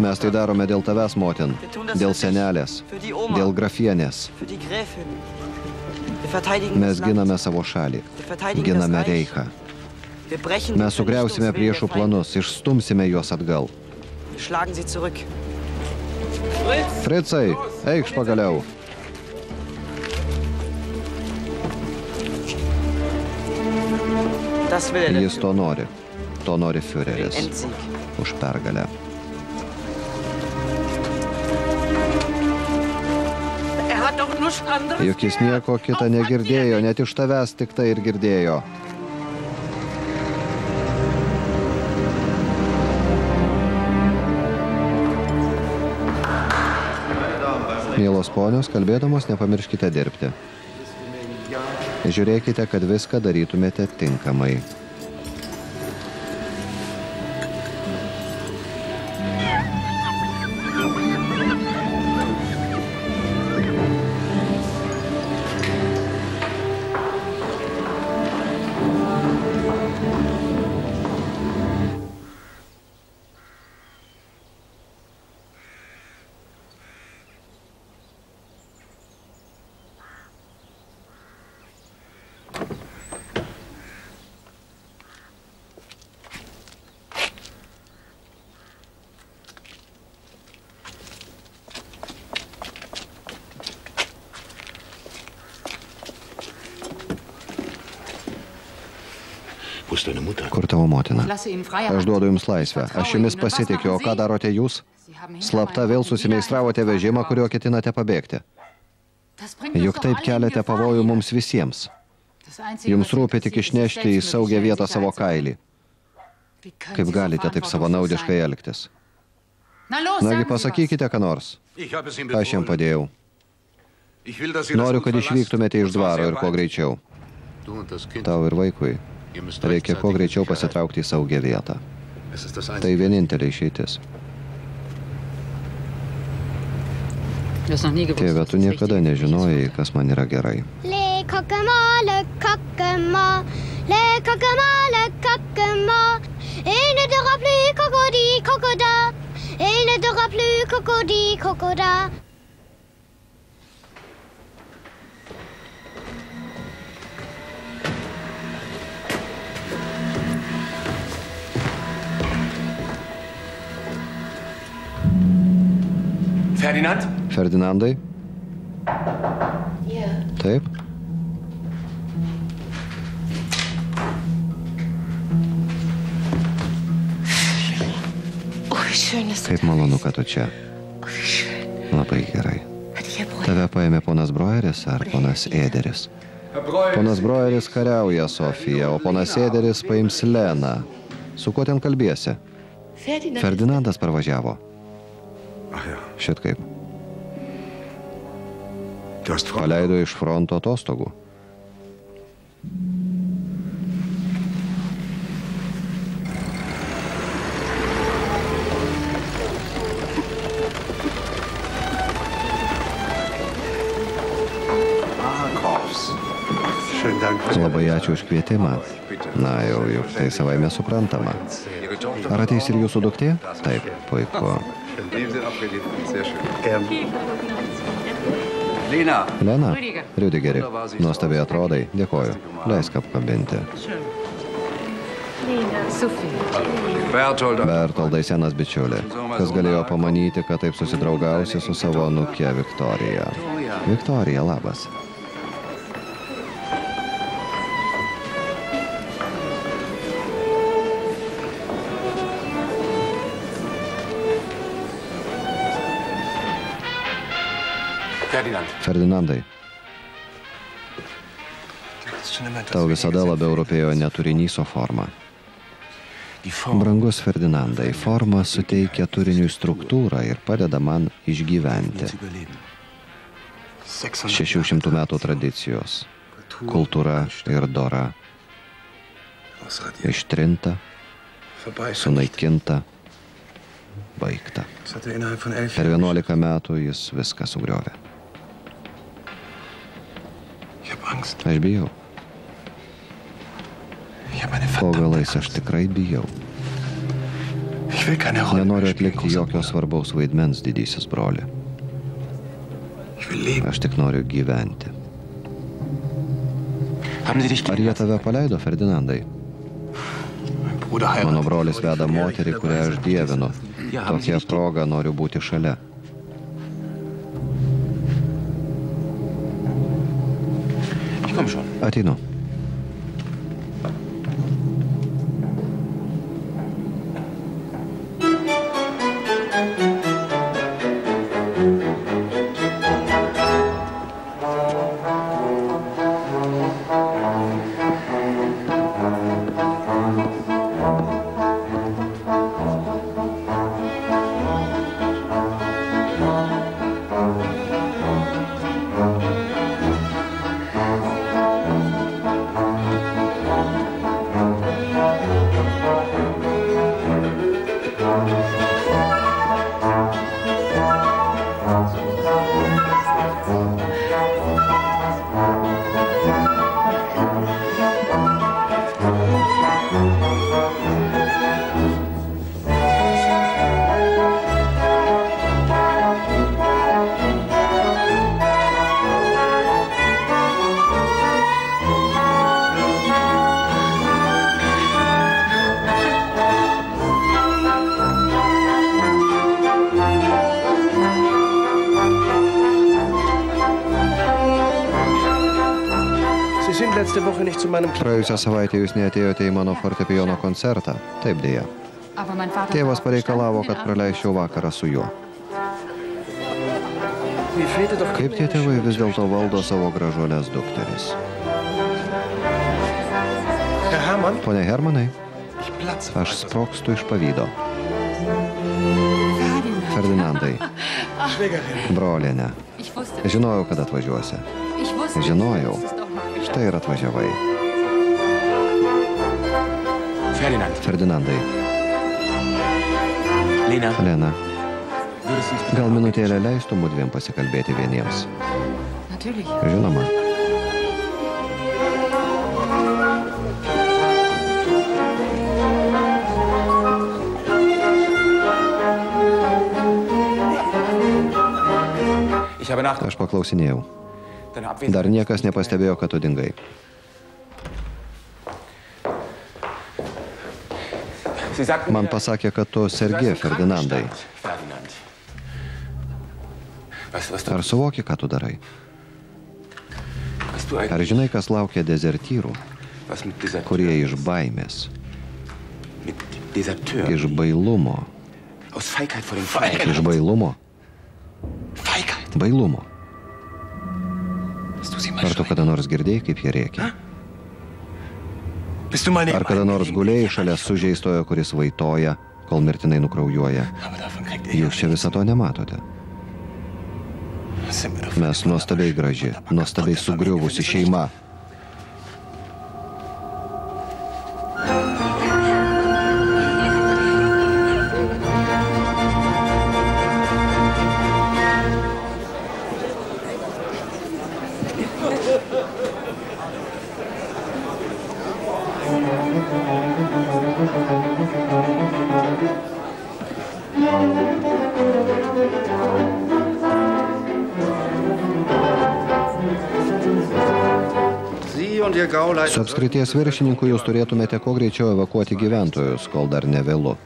Mes tai darome dėl tavęs, motin. Dėl senelės. Dėl grafienės. Mes giname savo šalį. Giname Reich. Reichą. Mes sugriausime priešų planus, išstumsime juos atgal. Schlagen sie zurück. Fricai, eikš pagaliau. Jis to nori. To nori Führeris. Už pergalę. Er Juk jis nieko kita negirdėjo, net iš tavęs tik tai ir girdėjo. Mielos ponios, kalbėdamos nepamirškite dirbti. Žiūrėkite, kad viską darytumėte tinkamai. Aš duodu jums laisvę. Aš jumis pasitikiu, o ką darote jūs? Slapta vėl susimeistravote vežimą, kurio ketinate pabėgti. Juk taip keliate pavojų mums visiems. Jums rūpi tik išnešti į saugią vietą savo kailį. Kaip galite taip savanaudiškai elgtis? Nagi, pasakykite, ką nors. Aš jam padėjau. Noriu, kad išvyktumėte iš dvaro ir kuo greičiau. Tau ir vaikui. Reikia kuo greičiau pasitraukti į saugią vietą. Tai vienintelė išeitis. Tėve, tu niekada nežinojai, kas man yra gerai. Il ne t'aura plus cocody, cocoda. Ferdinand? Ferdinandai? Ja. Taip? Kaip malonu, kad tu čia. Labai gerai. Tave paėmė ponas Broeris ar ponas Ėderis? Ponas Broeris kariauja Sofiją, o ponas Ėderis paims Leną. Su kuo ten kalbėsi? Ferdinand. Ferdinandas parvažiavo. Šit kaip. Paleido iš fronto atostogų. Dank. Labai ačiū už kvietimą. Na jau, juk tai savaime suprantama. Ar ateis ir jūsų duktė? Taip, puiku. Lena, Lena, Rüdiger. Rüdigeri, nuostabiai atrodai. Dėkoju. Leisk apkabinti. Bertoldai senas bičiulė. Kas galėjo pamanyti, kad taip susidraugausi su savo nuke Viktorija? Viktorija, labas. Ferdinand. Ferdinandai, tau visada labiau rūpėjo ne turinys, o forma. Brangus Ferdinandai, forma suteikia turiniui struktūrą ir padeda man išgyventi. 600 metų tradicijos, kultūra ir dora. Ištrinta, sunaikinta, baigta. Per 11 metų jis viską sugriovė. Aš bijau. Po galais aš tikrai bijau. Nenoriu atlikti jokio svarbaus vaidmens, didysis broli. Aš tik noriu gyventi. Ar jie tave paleido, Ferdinandai? Mano brolis veda moterį, kurią aš dievinu. Tokia proga noriu būti šalia. Até não. Praėjusią savaitę jūs neatėjote į mano fortepijono koncertą. Taip dėja. Tėvas pareikalavo, kad praleisčiau vakarą su juo. Kaip tie tėvai vis dėlto valdo savo gražuolės dukteris? Pone Hermanai, aš sprokstu iš pavydo. Ferdinandai, brolienė, žinojau, kad atvažiuosi. Žinojau. Štai ir atvažiavai. Ferdinand. Ferdinandai. Lena. Lena. Gal minutėlę leistų mūdviem pasikalbėti vieniems? Žinoma. Aš paklausinėjau. Dar niekas nepastebėjo, kad tu dingai. Man pasakė, kad tu sergi Ferdinandai. Ar suvoki, ką tu darai? Ar žinai, kas laukia dezertyrų, kurie iš baimės, iš bailumo, iš bailumo, bailumo. Ar tu kada nors girdėjai, kaip jie rėkia? Ar kada nors gulėjai šalia sužeistojo, kuris vaitoja, kol mirtinai nukraujuoja? Jūs čia viso to nematote. Mes nuostabiai graži, nuostabiai sugriuvusi šeima. Su apskrities viršininku jūs turėtumėte kuo greičiau evakuoti gyventojus, kol dar nevėlu.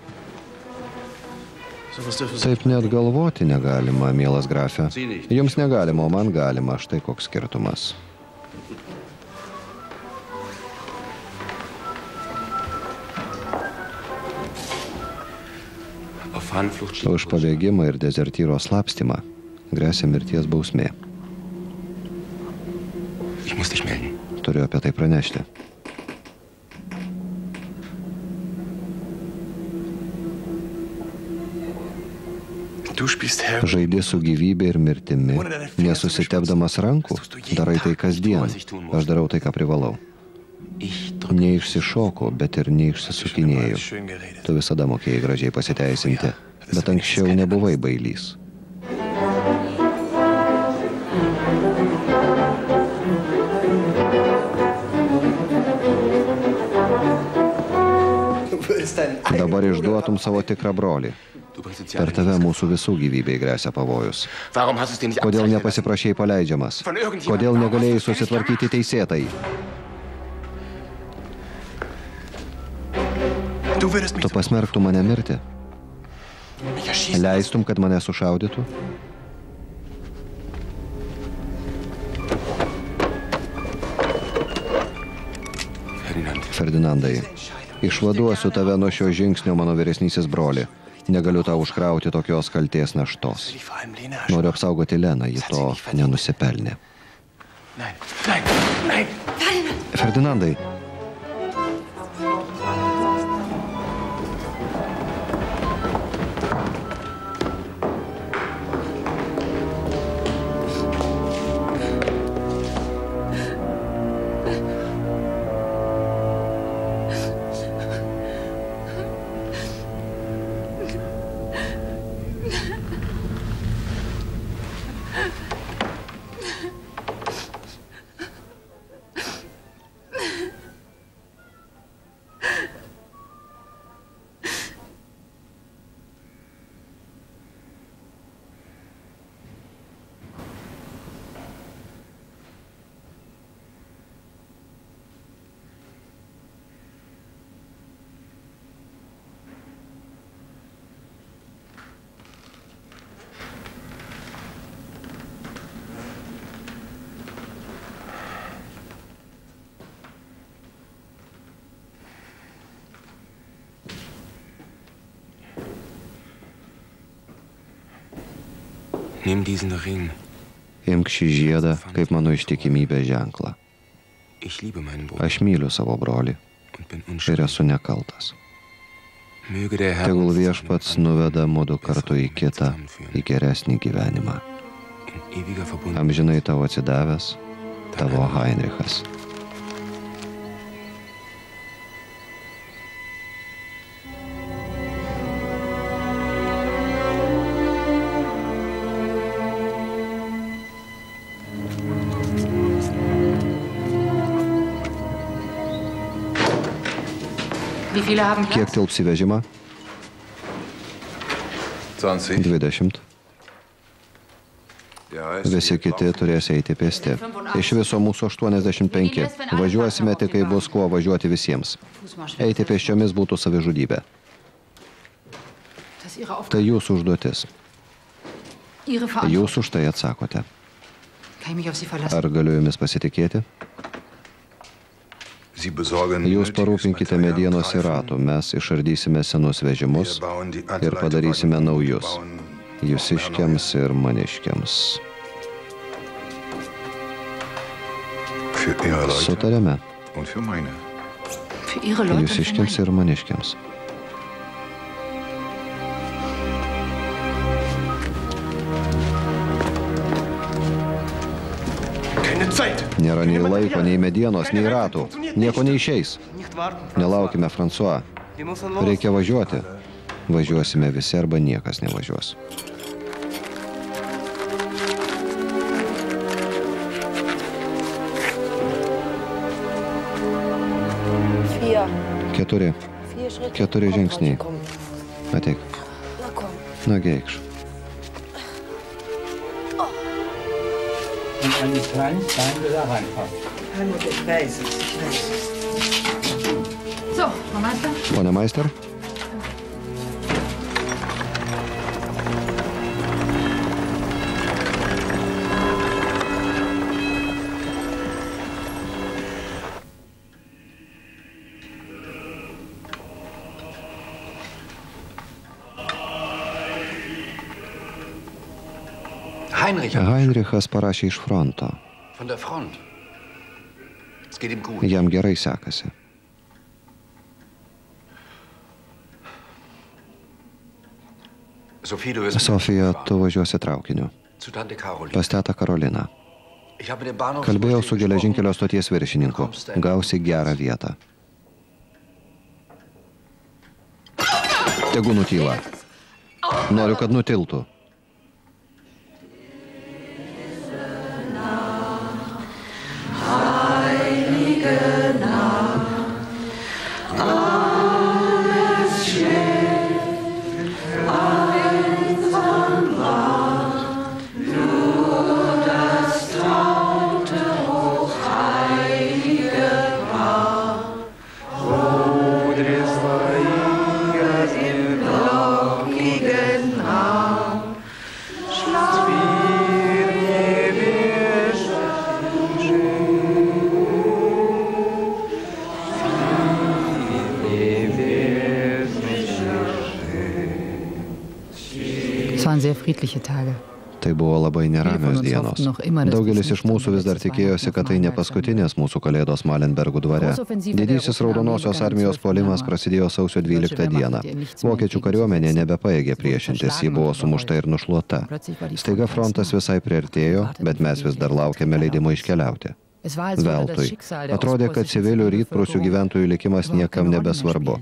Taip net galvoti negalima, mielas grafė. Jums negalima, o man galima. Štai koks skirtumas. Už pabėgimą ir dezertyro slapstimą grėsia mirties bausmė. Turiu apie tai pranešti. Žaidži su gyvybė ir mirtimi, nesusitepdamas rankų, darai tai kasdien. Aš darau tai, ką privalau. Neišsišoku, bet ir neišsisukinėjau. Tu visada mokėjai gražiai pasiteisinti, bet anksčiau nebuvai bailys. Dabar išduotum savo tikrą brolį. Per tave mūsų visų gyvybei grėsia pavojus. Kodėl nepasiprašiai paleidžiamas? Kodėl negalėjai susitvarkyti teisėtai? Tu pasmerktų mane mirti? Leistum, kad mane sušaudytų? Ferdinandai, išvaduosiu tave nuo šio žingsnio mano vyresnysis broli. Negaliu tau užkrauti tokios kalties naštos. Noriu apsaugoti Leną, ji to nenusipelnė. Ferdinandai. Imk šį žiedą kaip mano ištikimybės ženklą. Aš myliu savo brolį ir esu nekaltas. Tegul viešpats nuveda mūdu kartu į kitą, į geresnį gyvenimą. Amžinai tavo atsidavęs, tavo Heinrichas. Kiek tilps į vežimą? 20. Visi kiti turės eiti pėsti. Iš viso mūsų 85. Važiuosime tik, kai bus kuo važiuoti visiems. Eiti pėsčiomis būtų savižudybė. Tai jūsų užduotis. Jūs už tai atsakote. Ar galiu jumis pasitikėti? Jūs parūpinkite medienos ir ratų, mes išardysime senus vežimus ir padarysime naujus, jūsiškiams ir maniškiams. Sutarėme. Jūsiškiams ir maniškiams. Nėra nei laiko, nei medienos, nei ratų. Nieko neišeis. Nelaukime, François. Reikia važiuoti. Važiuosime visi arba niekas nevažiuos. Keturi. Keturi žingsniai. Ateik. Nagi eikš. An die kleinen Steine da reinpassen. Helmut, ich weiß es, ich weiß es. So, Frau Meister. Pone Meister. Heinrichas parašė iš fronto. Jam gerai sekasi. Sofija, tu važiuosi traukiniu. Pas tetą Karoliną. Kalbėjau su geležinkelio stoties viršininku. Gausi gerą vietą. Tegu nutyla. Noriu, kad nutiltų. Tai buvo labai neramios dienos. Daugelis iš mūsų vis dar tikėjosi, kad tai ne paskutinės mūsų kalėdos Malenbergų dvare. Didysis Raudonosios armijos puolimas prasidėjo sausio 12 dieną. Vokiečių kariuomenė nebepaėgė priešintis, ji buvo sumušta ir nušluota. Staiga frontas visai priartėjo, bet mes vis dar laukiame leidimo iškeliauti. Veltui. Atrodė, kad civilių rytprūsių gyventojų likimas niekam nebesvarbu.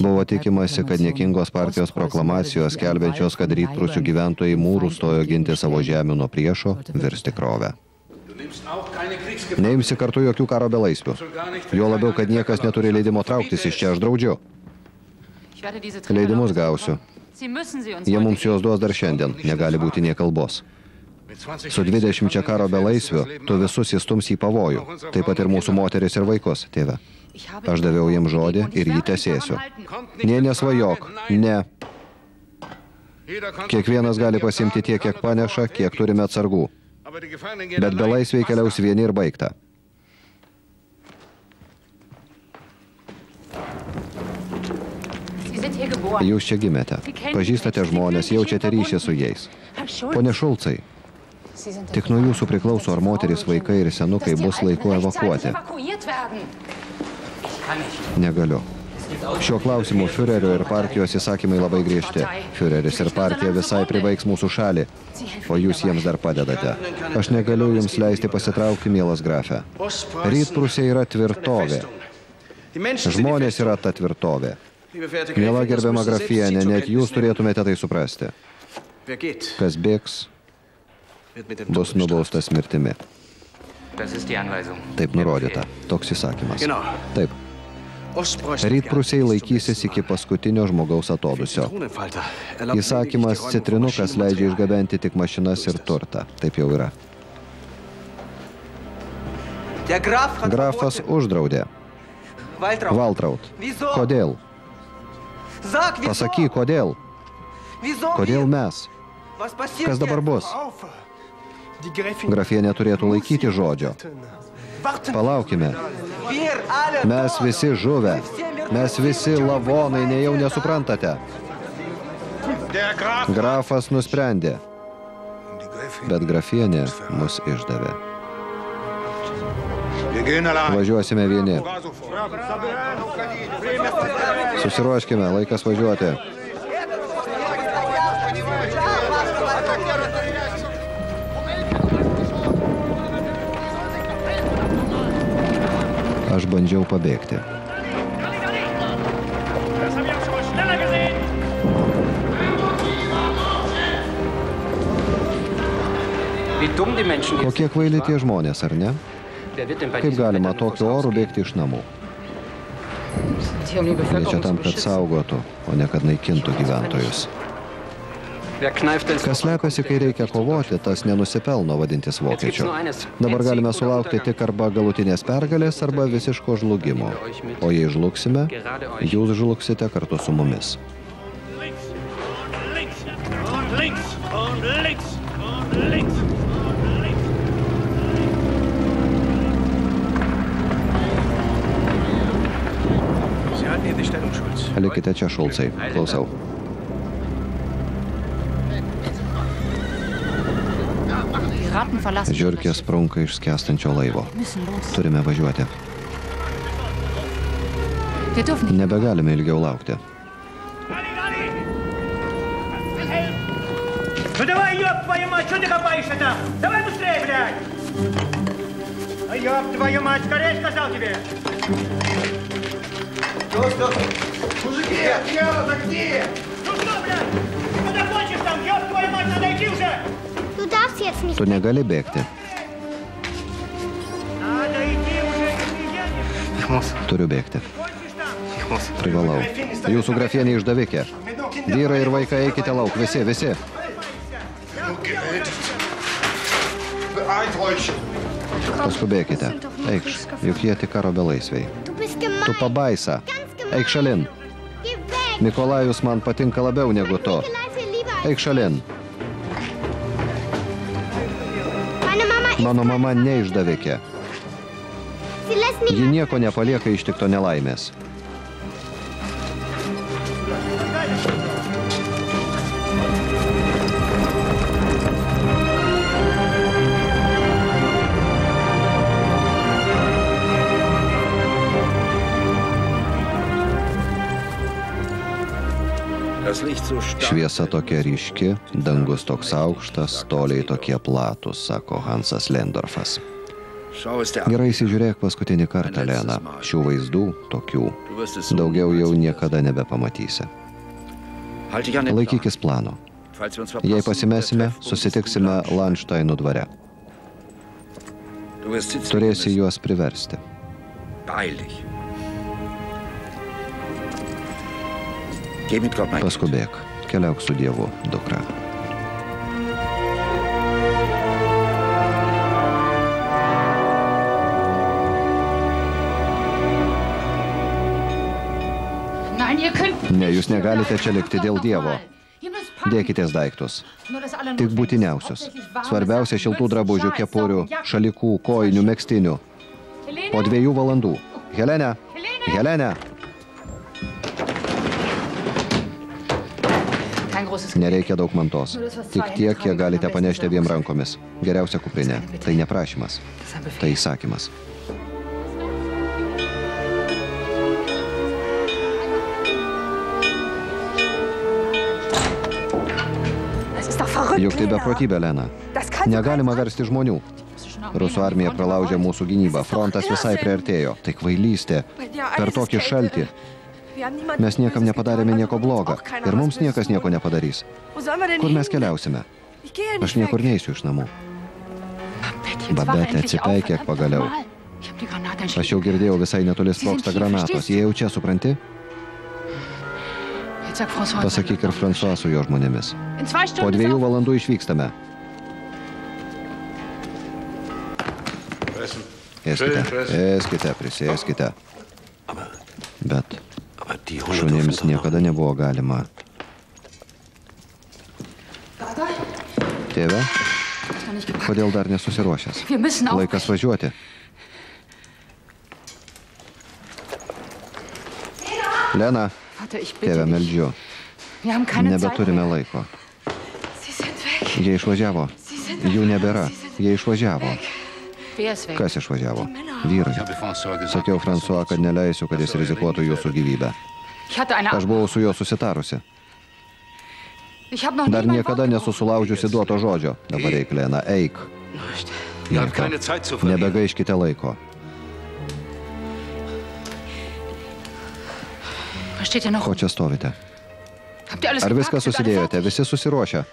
Buvo tikimasi, kad niekingos partijos proklamacijos, kelbenčios, kad rytprūsių gyventojai mūrų stojo ginti savo žemių nuo priešo, virs tikrovę. Neimsi kartu jokių karo belaisvių. Jo labiau, kad niekas neturi leidimo trauktis iš čia, aš draudžiu. Leidimus gausiu. Jie mums juos duos dar šiandien, negali būti nie kalbos. Su 20 karo belaisvių tu visus įstums į pavojų, taip pat ir mūsų moteris ir vaikus, tėve. Aš daviau jiems žodį ir jį tesėsiu. Nė nesvajok, ne. Kiekvienas gali pasimti tiek, kiek paneša, kiek turime atsargų. Bet belaisviai keliaus vieni ir baigta. Jūs čia gimėte, pažįstate žmonės, jaučiate ryšį su jais. Pone Šulcai, tik nuo jūsų priklauso, ar moteris, vaikai ir senukai bus laiku evakuoti. Negaliu. Šiuo klausimu Führerio ir partijos įsakymai labai griežti. Führeris ir partija visai privaiks mūsų šalį, o jūs jiems dar padedate. Aš negaliu jums leisti pasitraukti, mielas grafė. Rytprusė yra tvirtovė. Žmonės yra ta tvirtovė. Miela gerbiama grafienė, net jūs turėtumėte tai suprasti. Kas bėgs, bus nubaustas mirtimi. Taip nurodyta. Toks įsakymas. Taip. Rytprusiai laikysis iki paskutinio žmogaus atodusio. Įsakymas citrinukas leidžia išgabenti tik mašinas ir turtą. Taip jau yra. Grafas uždraudė. Valtraut. Kodėl? Pasakyk, kodėl? Kodėl mes? Kas dabar bus? Grafienė turėtų laikyti žodžio. Palaukime. Mes visi žuvę. Mes visi lavonai, ne jau nesuprantate. Grafas nusprendė. Bet grafienė mus išdavė. Važiuosime vieni. Susiruoškime, laikas važiuoti. Aš bandžiau pabėgti. Kokie kvaili tie žmonės, ar ne? Kaip galima tokiu oru bėgti iš namų? Jie čia tam, kad saugotų, o ne kad naikintų gyventojus. Kas slepiasi, kai reikia kovoti, tas nenusipelno vadintis vokiečiu. Dabar galime sulaukti tik arba galutinės pergalės, arba visiško žlugimo. O jei žlugsime, jūs žlugsite kartu su mumis. Likite čia, Šulcai. Klausau. Piraten verlassen. Žiurkė sprunka iš skęstančio laivo. Turime važiuoti. Nebegalime ilgiau laukti. Ну давай, ёб твою мать, что ты копаешься там? Давай быстрее, блядь! А ёб твою мать, скорее сказал тебе! Что, что? Мужики, Яна, где? Ну что, блядь? Куда хочешь там? Ёб твою мать, надо идти уже! Tu negali bėgti. Turiu bėgti. Privalau. Jūsų grafienė išdavikė. Vyrai ir vaikai, eikite lauk. Visi, visi. Paskubėkite. Eikš, juk jie tik karo belaisviai. Tu pabaisa. Eik šalin. Nikolajus man patinka labiau negu to. Eik šalin. Eik šalin. Mano mama neišdavikė. Ji nieko nepalieka ištikto nelaimės. Šviesa tokia ryški, dangus toks aukštas, toliai tokie platus, sako Hansas Lendorfas. Gerai įsižiūrėk paskutinį kartą, Lena. Šių vaizdų, tokių, daugiau jau niekada nebepamatysi. Laikykis plano. Jei pasimesime, susitiksime Landšteinų dvare. Turėsi juos priversti. Beeil Paskubėk. Keliauk su Dievu, dukra. Ne, jūs negalite čia likti dėl Dievo. Dėkitės daiktus. Tik būtiniausius. Svarbiausia šiltų drabužių, kepurių, šalikų, kojinių, mėgstinių. Po dviejų valandų. Helene. Helene. Nereikia daug mantos. Tik tiek, kiek galite panešti abiem rankomis. Geriausia kuprinė. Tai neprašymas. Tai įsakymas. Juk tai beprotybė, Lena. Negalima versti žmonių. Rusų armija pralaužė mūsų gynybą. Frontas visai priartėjo. Tai kvailystė. Per tokį šaltį. Mes niekam nepadarėme nieko blogo. Ir mums niekas nieko nepadarys. Kur mes keliausime? Aš niekur neįsiu iš namų. Auf, atsipeikėk pagaliau. Aš jau girdėjau visai netoli sproksta granatos. Jie jau čia, supranti? Pasakyk ir François su jo žmonėmis. Po dviejų valandų išvykstame. Ėskite, ėskite, prisėskite. Bet Noch niekada nebuvo galima. Tėve, kodėl dar nesusiruošęs? Laikas važiuoti. Lena, tėve meldžiu. Nebeturime laiko. Jie išvažiavo. Jų nebėra. Jie išvažiavo. Kas išvažiavo? Vyrai. Ich habe François Sakiau kad neleisiu, kad jis rizikuotų jūsų gyvybę. Ich hatte eine. Aš buvau su juo susitarusi. Ich habe noch Dar niekada Wort nesusulaužiusi duoto žodžio. Dabar eik, Lena, eik. Nieko. keine Zeit zu verlieren. Nebegaiškite laiko. Ko čia stovite? Ar viską susidėjote? Visi susiruošę?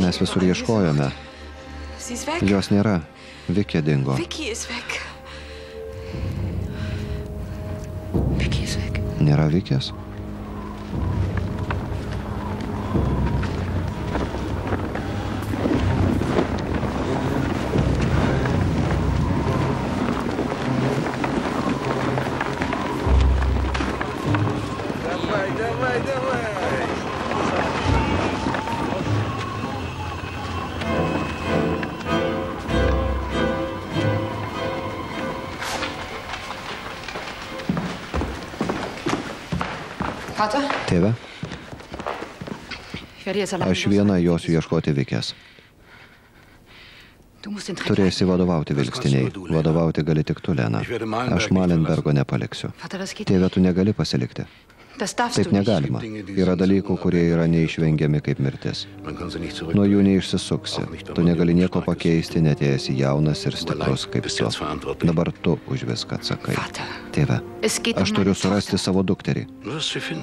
Mes visur ieškojome. Jos nėra. Vikė dingo. Vicky ist Nėra Vikės? Vater, Tėve, aš viena josiu ieškoti Vikės. Turėsi vadovauti vilkstiniai. Vadovauti gali tik tu, Lena. Aš Malenbergo nepaliksiu. Tėve, tu negali pasilikti. Taip negalima. Yra dalykų, kurie yra neišvengiami kaip mirtis. Nuo jų neišsisuksi. Tu negali nieko pakeisti, net jei esi jaunas ir stiprus kaip tu. Dabar tu už viską atsakai. Tėve, aš turiu surasti savo dukterį.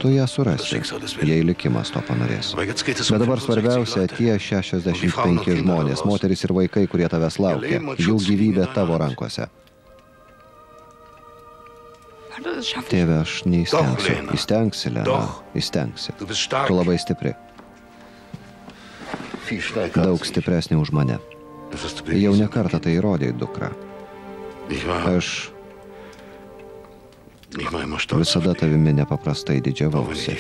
Tu ją surasi, jei likimas to panorės. Bet dabar svarbiausia tie 65 žmonės, moteris ir vaikai, kurie tavęs laukia. Jų gyvybė tavo rankose. Tėve, aš neįstengsiu. Įstengsi, Lena. Įstengsi. Tu labai stipri. Daug stipresnė už mane. Jau ne kartą tai įrodėjai, dukra. Aš visada tavimi nepaprastai didžiavausi.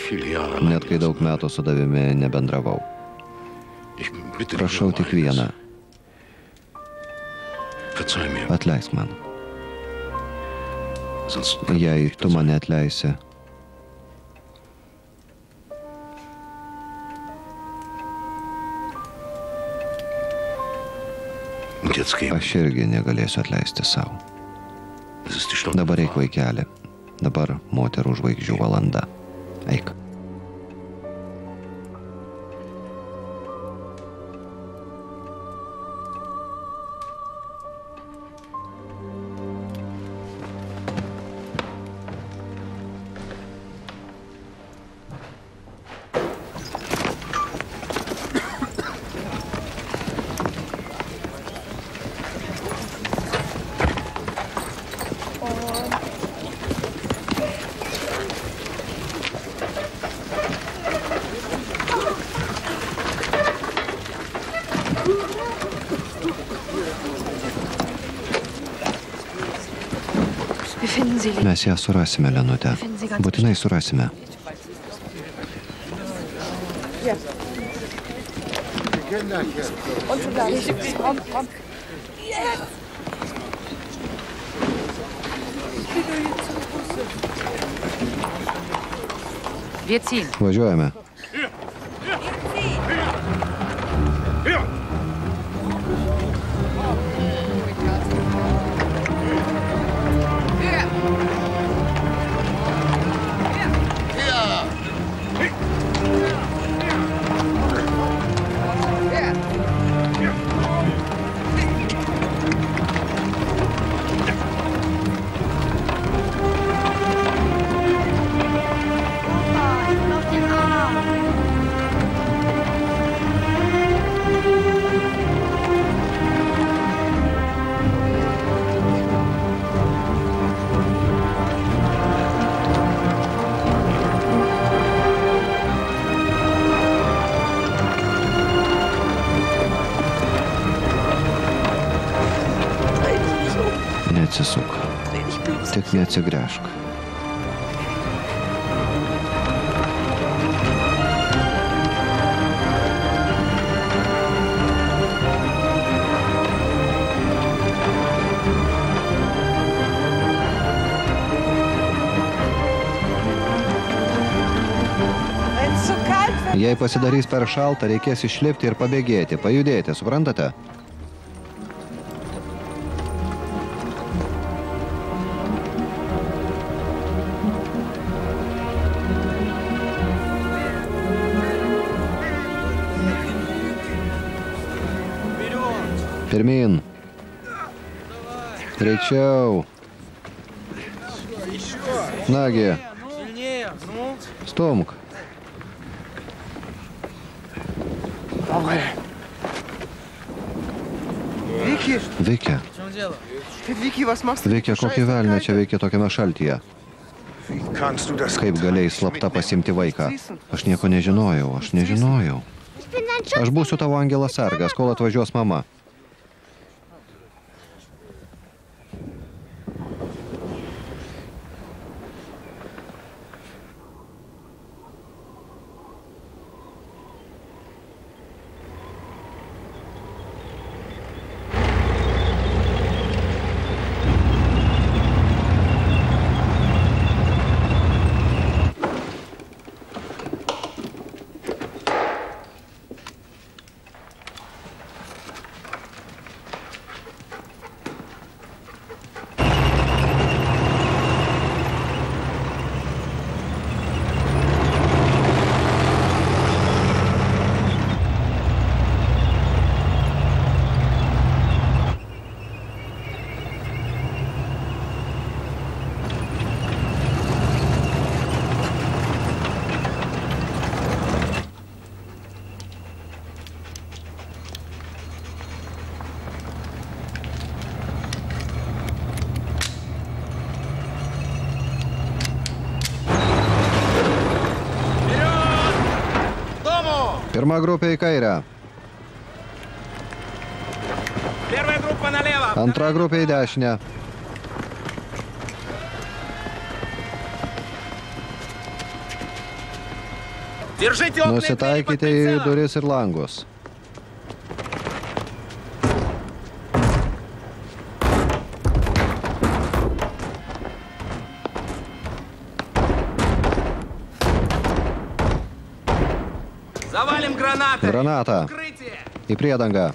Net kai daug metų su tavimi nebendravau. Prašau tik vieną. Atleisk man. Jei tu mane atleisi, aš irgi negalėsiu atleisti savo. Dabar eik vaikeli. Dabar moterų žvaigždžių valanda. Eik. Mes ją surasime, Lenute. Būtinai surasime. Važiuojame. Jei pasidarys per šaltą, reikės išlipti ir pabėgėti, pajudėti, suprantate? Pirmin. Greičiau. Nagi. Stumk. Вики! Veikia. Вики, was machst du? Veikia, kokį velnę čia veikia tokiame šaltyje? Kaip galėjai slapta pasimti vaiką? Aš nieko nežinojau, aš nežinojau. Aš būsiu tavo angelas sargas, kol atvažiuos mama. Pirma grupė į kairę. Antra grupė į dešinę. Nusitaikyti į duris ir langus. Граната. И преданга.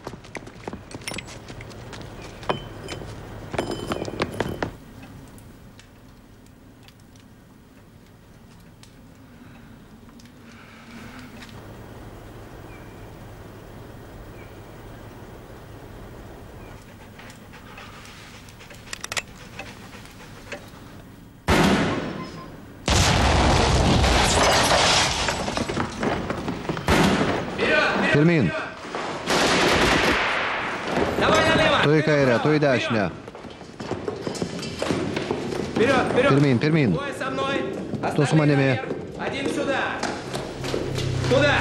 Pirmin. Давай налево. Tu į kairę, tu į dešinę. Вперед, вперед. Pirmin, pirmin. Двое со мной. Tu su manimi. Наверх. Один сюда. Туда.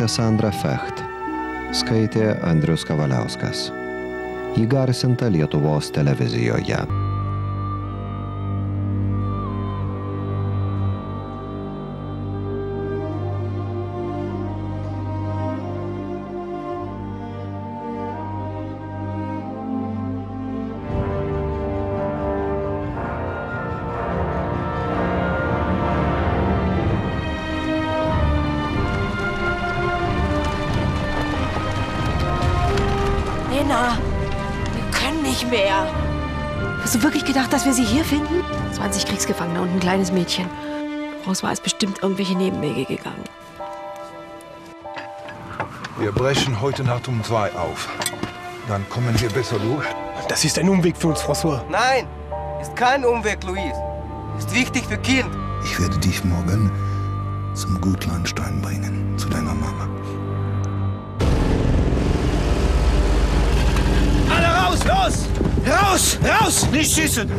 Vertė Sandra Fecht. Skaitė Andrius Kavaliauskas. Įgarsinta Lietuvos televizijoje. Und ein kleines Mädchen. François ist bestimmt irgendwelche Nebenwege gegangen. Wir brechen heute Nacht um zwei auf. Dann kommen wir besser durch. Das ist ein Umweg für uns, François. Nein, ist kein Umweg, Luis. Ist wichtig für Kind. Ich werde dich morgen zum Gutlandstein bringen, zu deiner Mama. Alle raus, los! Raus, raus! Nicht schießen!